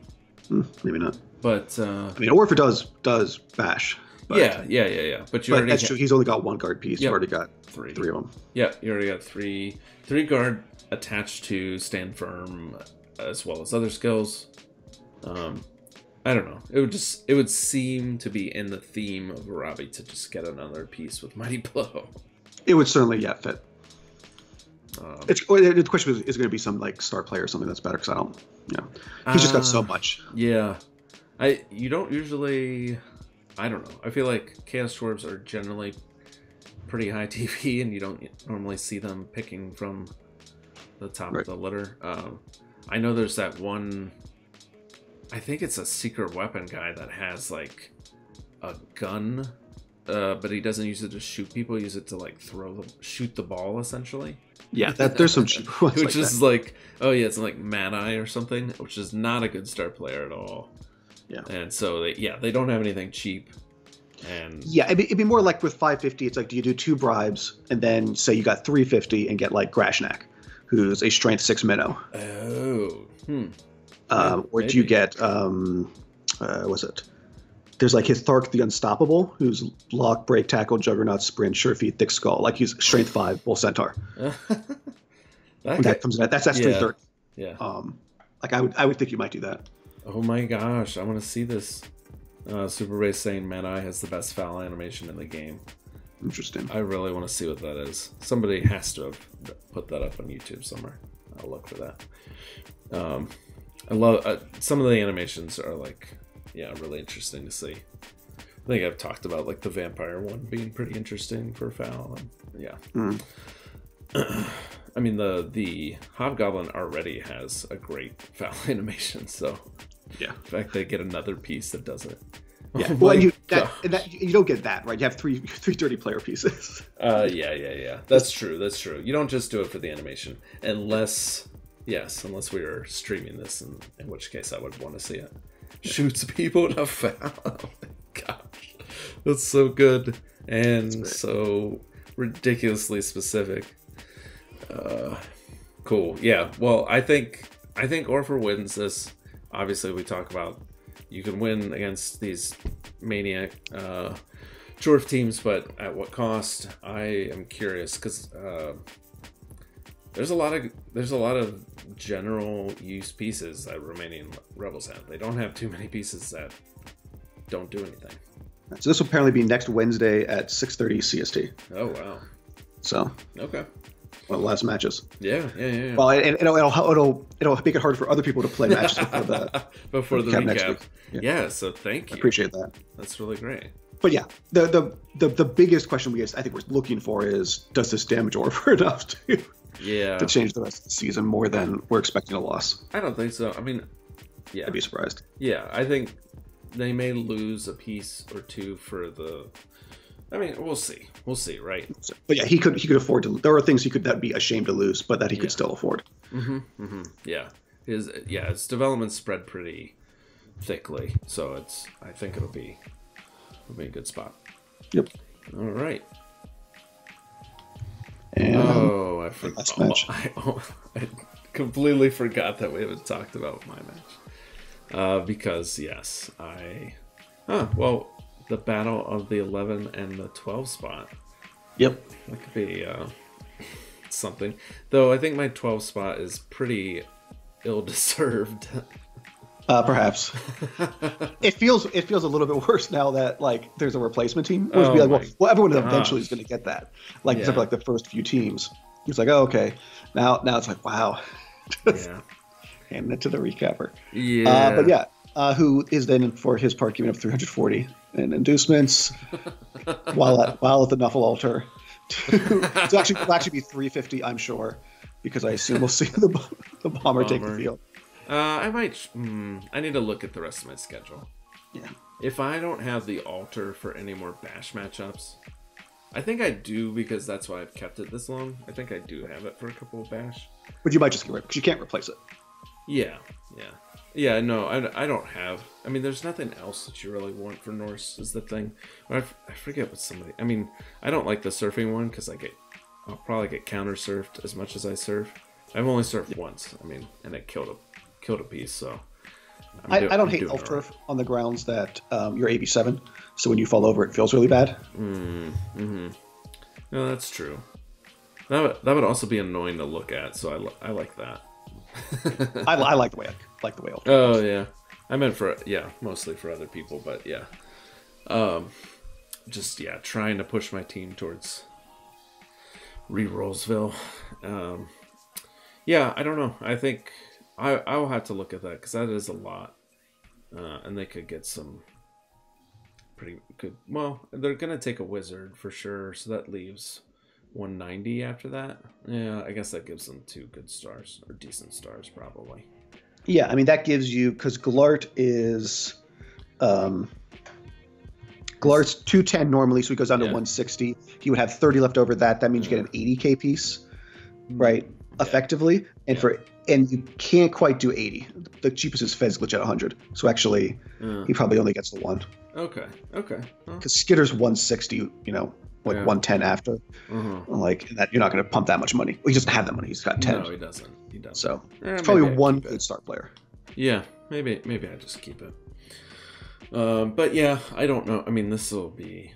hmm, maybe not. but uh, I mean, Orpha does does bash. But, yeah, yeah, yeah, yeah. But you but already that's ha- true. He's only got one guard piece. Yep. You've already got three. three of them. Yeah, you already got three three guard attached to stand firm as well as other skills. Um I don't know. It would just it would seem to be in the theme of Arabi to just get another piece with Mighty (laughs) Blow. It would certainly yeah fit. Um, It's the question is, is going to be some like star player or something that's better because I don't. You know, he's just got so Ah. much. yeah. I you don't usually I don't know. I feel like Chaos Dwarves are generally pretty high (laughs) TV and you don't normally see them picking from the top Right. of the litter. Um, I know there's that one I think it's a secret weapon guy that has like a gun uh, but he doesn't use it to shoot people. He uses it to like throw the shoot the ball essentially. Yeah, that, there's some (laughs) (laughs) which like is that. like oh yeah, it's like Mad Eye or something, which is not a good star player at all. Yeah. And so they yeah they don't have anything cheap, and Yeah, it'd be, it'd be more like with 550. It's like, do you do two bribes and then say you got 350 and get like Grashnak, who's a strength six minnow, oh hmm um, or do you get um, uh, what's it? There's like his Hthark the Unstoppable, who's lock, break, tackle, juggernaut, sprint, sure feet, thick skull. Like he's strength five, bull centaur. (laughs) that that comes in, that's that's Yeah. 330. yeah. Um, like I would I would think you might do that. Oh my gosh, I want to see this. Uh, Super Ray saying Mad Eye has the best foul animation in the game. Interesting. I really want to see what that is. Somebody has to have put that up on YouTube somewhere. I'll look for that. Um, I love uh, some of the animations are like, yeah, really interesting to see. I think I've talked about like the vampire one being pretty interesting for foul. And, yeah, Hmm. (clears throat) I mean the the hobgoblin already has a great (laughs) foul animation, so Yeah. in fact they get another piece that does it. Yeah. Oh (laughs) well, my you that, gosh. and that you don't get that right. You have three (laughs) three dirty player pieces. Uh, yeah, yeah, yeah. That's true. That's true. You don't just do it for the animation, unless Yes, unless we are streaming this, in, in which case I would want to see it. Shoots people to foul. Oh (laughs) my gosh. That's so good and so ridiculously specific. Uh, cool. Yeah. Well, I think I think Orpher wins this. Obviously, we talk about you can win against these maniac uh, Jorf teams, but at what cost? I am curious because uh, there's a lot of there's a lot of general use pieces that Romanian rebels have. They don't have too many pieces that don't do anything. So this will apparently be next Wednesday at 6:30 CST. Oh wow. So Okay. One of the last matches. Yeah. Yeah. Yeah. yeah. Well, and it'll, it'll it'll it'll make it hard for other people to play matches (laughs) before the. Before the recap next week. Yeah. Yeah. So thank I you. appreciate that. That's really great. But yeah, the the the, the biggest question we I think we're looking for is does this damage Orpher (laughs) enough to Yeah. to change the rest of the season more than we're expecting a loss? I don't think so. I mean, yeah. I'd be surprised. Yeah, I think they may lose a piece or two for the. I mean, we'll see. We'll see, right? So- but yeah, he could he could afford to. There are things he could that be ashamed to lose, but that he Yeah. could still afford. Mm-hmm. mm-hmm. Yeah, his yeah his development spread pretty thickly, so it's I think it'll be it'll be a good spot. Yep. All right. And oh, I forgot. (laughs) I, oh, I completely forgot that we haven't talked about my match. Uh, because yes, I. Huh. Well, the battle of the eleven and the twelve spot. yep, That could be uh, something. Though I think my 12 spot is pretty ill deserved. uh, perhaps (laughs) it feels it feels a little bit worse now that like there's a replacement team. Which would be Oh like, well, well, everyone eventually is going to get that. Like except for like the first few teams. It's like, oh, okay. Now now it's like, wow, (laughs) yeah. handing it to the recapper. Yeah. Uh, but yeah, uh, who is then for his part giving up 340 in inducements (laughs) while at while at the Nuffle altar. (laughs) to actually it'll actually be 350, I'm sure, because I assume we'll see the the bomber, take the field. Uh, I might. Mm, I need to look at the rest of my schedule. Yeah. If I don't have the altar for any more bash matchups, I think I do because that's why I've kept it this long. I think I do have it for a couple of bash. But you might just get rid because you can't replace it. Yeah, yeah, yeah. No, I, I don't have. I mean, there's nothing else that you really want for Norse is the thing. I, f- I forget what somebody. I mean, I don't like the surfing one because I get. I'll probably get counter surfed as much as I surf. I've only surfed once. I mean, and it killed a killed a piece. So. I'm I, do- I don't I'm hate elf turf on the grounds that um, you're AV7, so when you fall over, it feels really bad. Mm-hmm. No, that's true. That would, that would also be annoying to look at. So I, I like that. I, I like the way I like the way. Oh yeah, I meant for yeah, mostly for other people, but yeah, um, just yeah, trying to push my team towards re-rollsville. Um, yeah, I don't know. I think I I will have to look at that because that is a lot, uh, and they could get some pretty good. Well, they're gonna take a wizard for sure, so that leaves. 190 after that. Yeah, I guess that gives them two good stars or decent stars, probably. Yeah, I mean that gives you because Glart is, um, Glart's two ten normally, so he goes down to Yeah. one sixty. He would have thirty left over that. That means you get an eighty k piece, right? Effectively, and Yeah. for and you can't quite do eighty. The cheapest is Fezglitch at hundred. So actually, he probably only gets the one Okay. Okay. Because Skitter's one sixty. You know, like Yeah. one ten after. uh-huh. Like that, you're not going to pump that much money. Well, he doesn't have that money. He's got ten. No, he doesn't. He doesn't. so Eh, it's probably one good star player. Yeah, maybe maybe I just keep it. Um, but yeah, I don't know. I mean, this will be.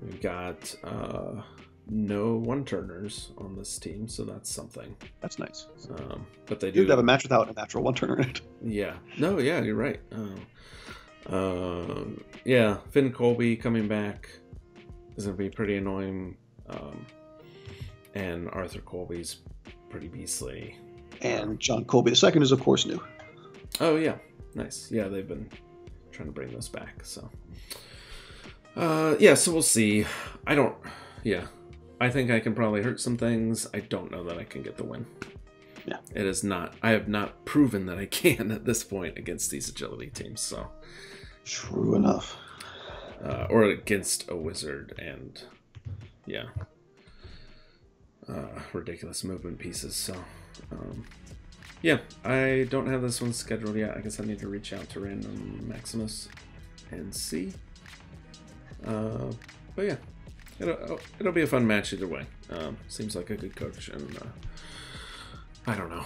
We've got uh, no one turners on this team, so that's something. That's nice. Um, but they do have a match without a natural one turner in it. Yeah. No, yeah, you're right. Um, um, yeah, Finn Colby coming back is going to be pretty annoying. Um, and Arthur Colby's pretty beastly. And John Colby II is, of course, new. Oh, yeah. Nice. Yeah, they've been trying to bring those back. So, uh, yeah, so we'll see. I don't, yeah. I think I can probably hurt some things. I don't know that I can get the win. Yeah. It is not, I have not proven that I can at this point against these agility teams. So, True enough. Uh, or against a wizard and yeah uh, ridiculous movement pieces. So, um, yeah, I don't have this one scheduled yet. I guess I need to reach out to Random Maximus and see. Uh, but yeah, it'll it'll be a fun match either way. Um, seems like a good coach, and uh, I don't know,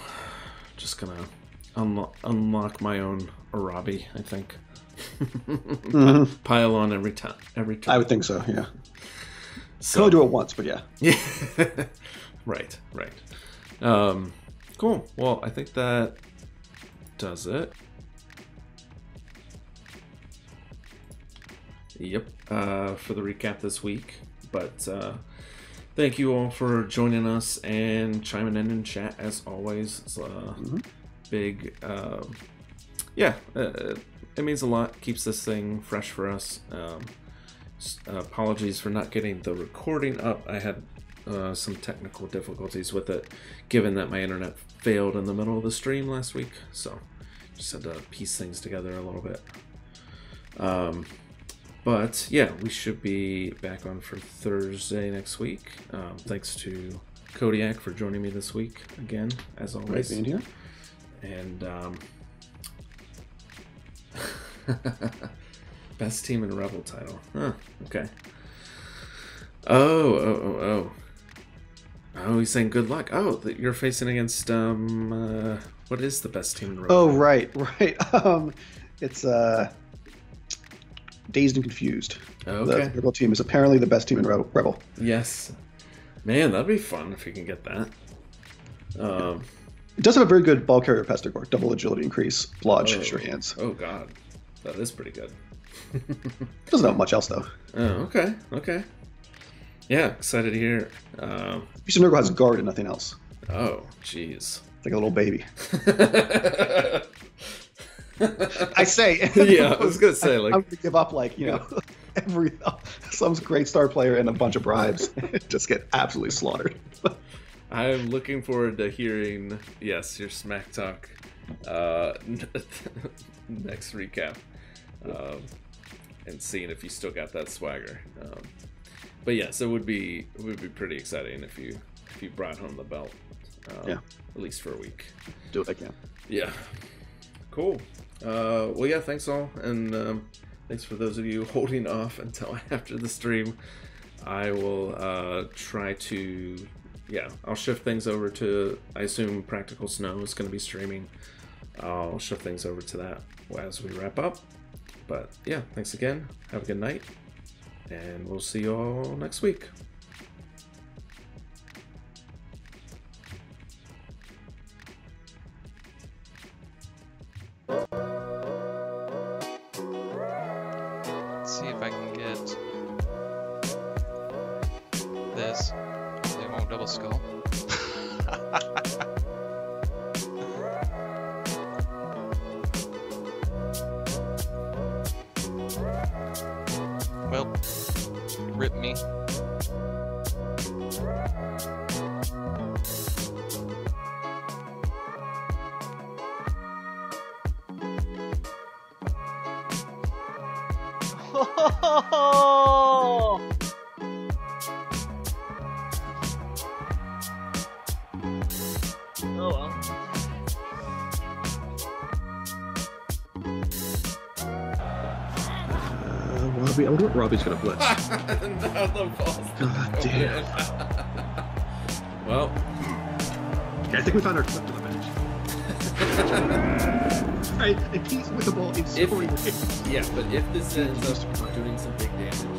just gonna unlock unlock my own Arabi. I think pile on every time, every time. I would think so. Yeah. So- Can only do it once, but yeah. (laughs) Yeah. right, right. Um, cool. Well, I think that does it. Yep. Uh, for the recap this week. But uh, thank you all for joining us and chiming in in chat as always. It's uh, big. Uh, yeah, uh, it means a lot. Keeps this thing fresh for us. Um, uh, apologies for not getting the recording up. I had uh, some technical difficulties with it, given that my internet failed in the middle of the stream last week. So just had to piece things together a little bit. Um, but yeah, we should be back on for Thursday next week. Um, thanks to Kodiak for joining me this week again, as always. Right being here. And um, (laughs) best team in REBBL title. Huh. Okay. Oh, oh, oh, oh. Oh, he's saying good luck. Oh, that you're facing against um, uh, what is the best team in REBBL? Oh title? right, (laughs) right. Um, it's uh, dazed and confused. Okay. The Rebel team is apparently the best team in REBBL. Rebel. Yes. Man, that'd be fun if you can get that. Um. It does have a very good ball carrier pestigor, double agility increase, blodge, Oh. sure hands. Oh God, that is pretty good. Doesn't have much else though. Oh, okay, okay. Yeah, excited to hear. Um, Fusion Nurgle has guard and nothing else. oh, jeez. It's like a little baby. (laughs) I say. Yeah, I was gonna say, like- I'm gonna give up like you know (laughs) every some great star player and a bunch of bribes, (laughs) just get absolutely slaughtered. I'm looking forward to hearing yes your smack talk uh, (laughs) next recap, um, and seeing if you still got that swagger. Um, but yes, it would be it would be pretty exciting if you if you brought home the belt. Um, Yeah. At least for a week. Do what I can. Yeah. Cool. Uh, well, yeah, thanks all. And um, thanks for those of you holding off (laughs) until after the stream. I will uh, try to, yeah, I'll shift things over to, I assume Practical Snow is going to be streaming. I'll shift things over to that as we wrap up. But yeah, thanks again. Have a good night. And we'll see you all next week. Robbie's gonna blitz. (laughs) God oh, damn. well, I think we found our clip to the match. right, (laughs) and Pete's with the ball in scoring yeah, but if this ends up doing some big damage,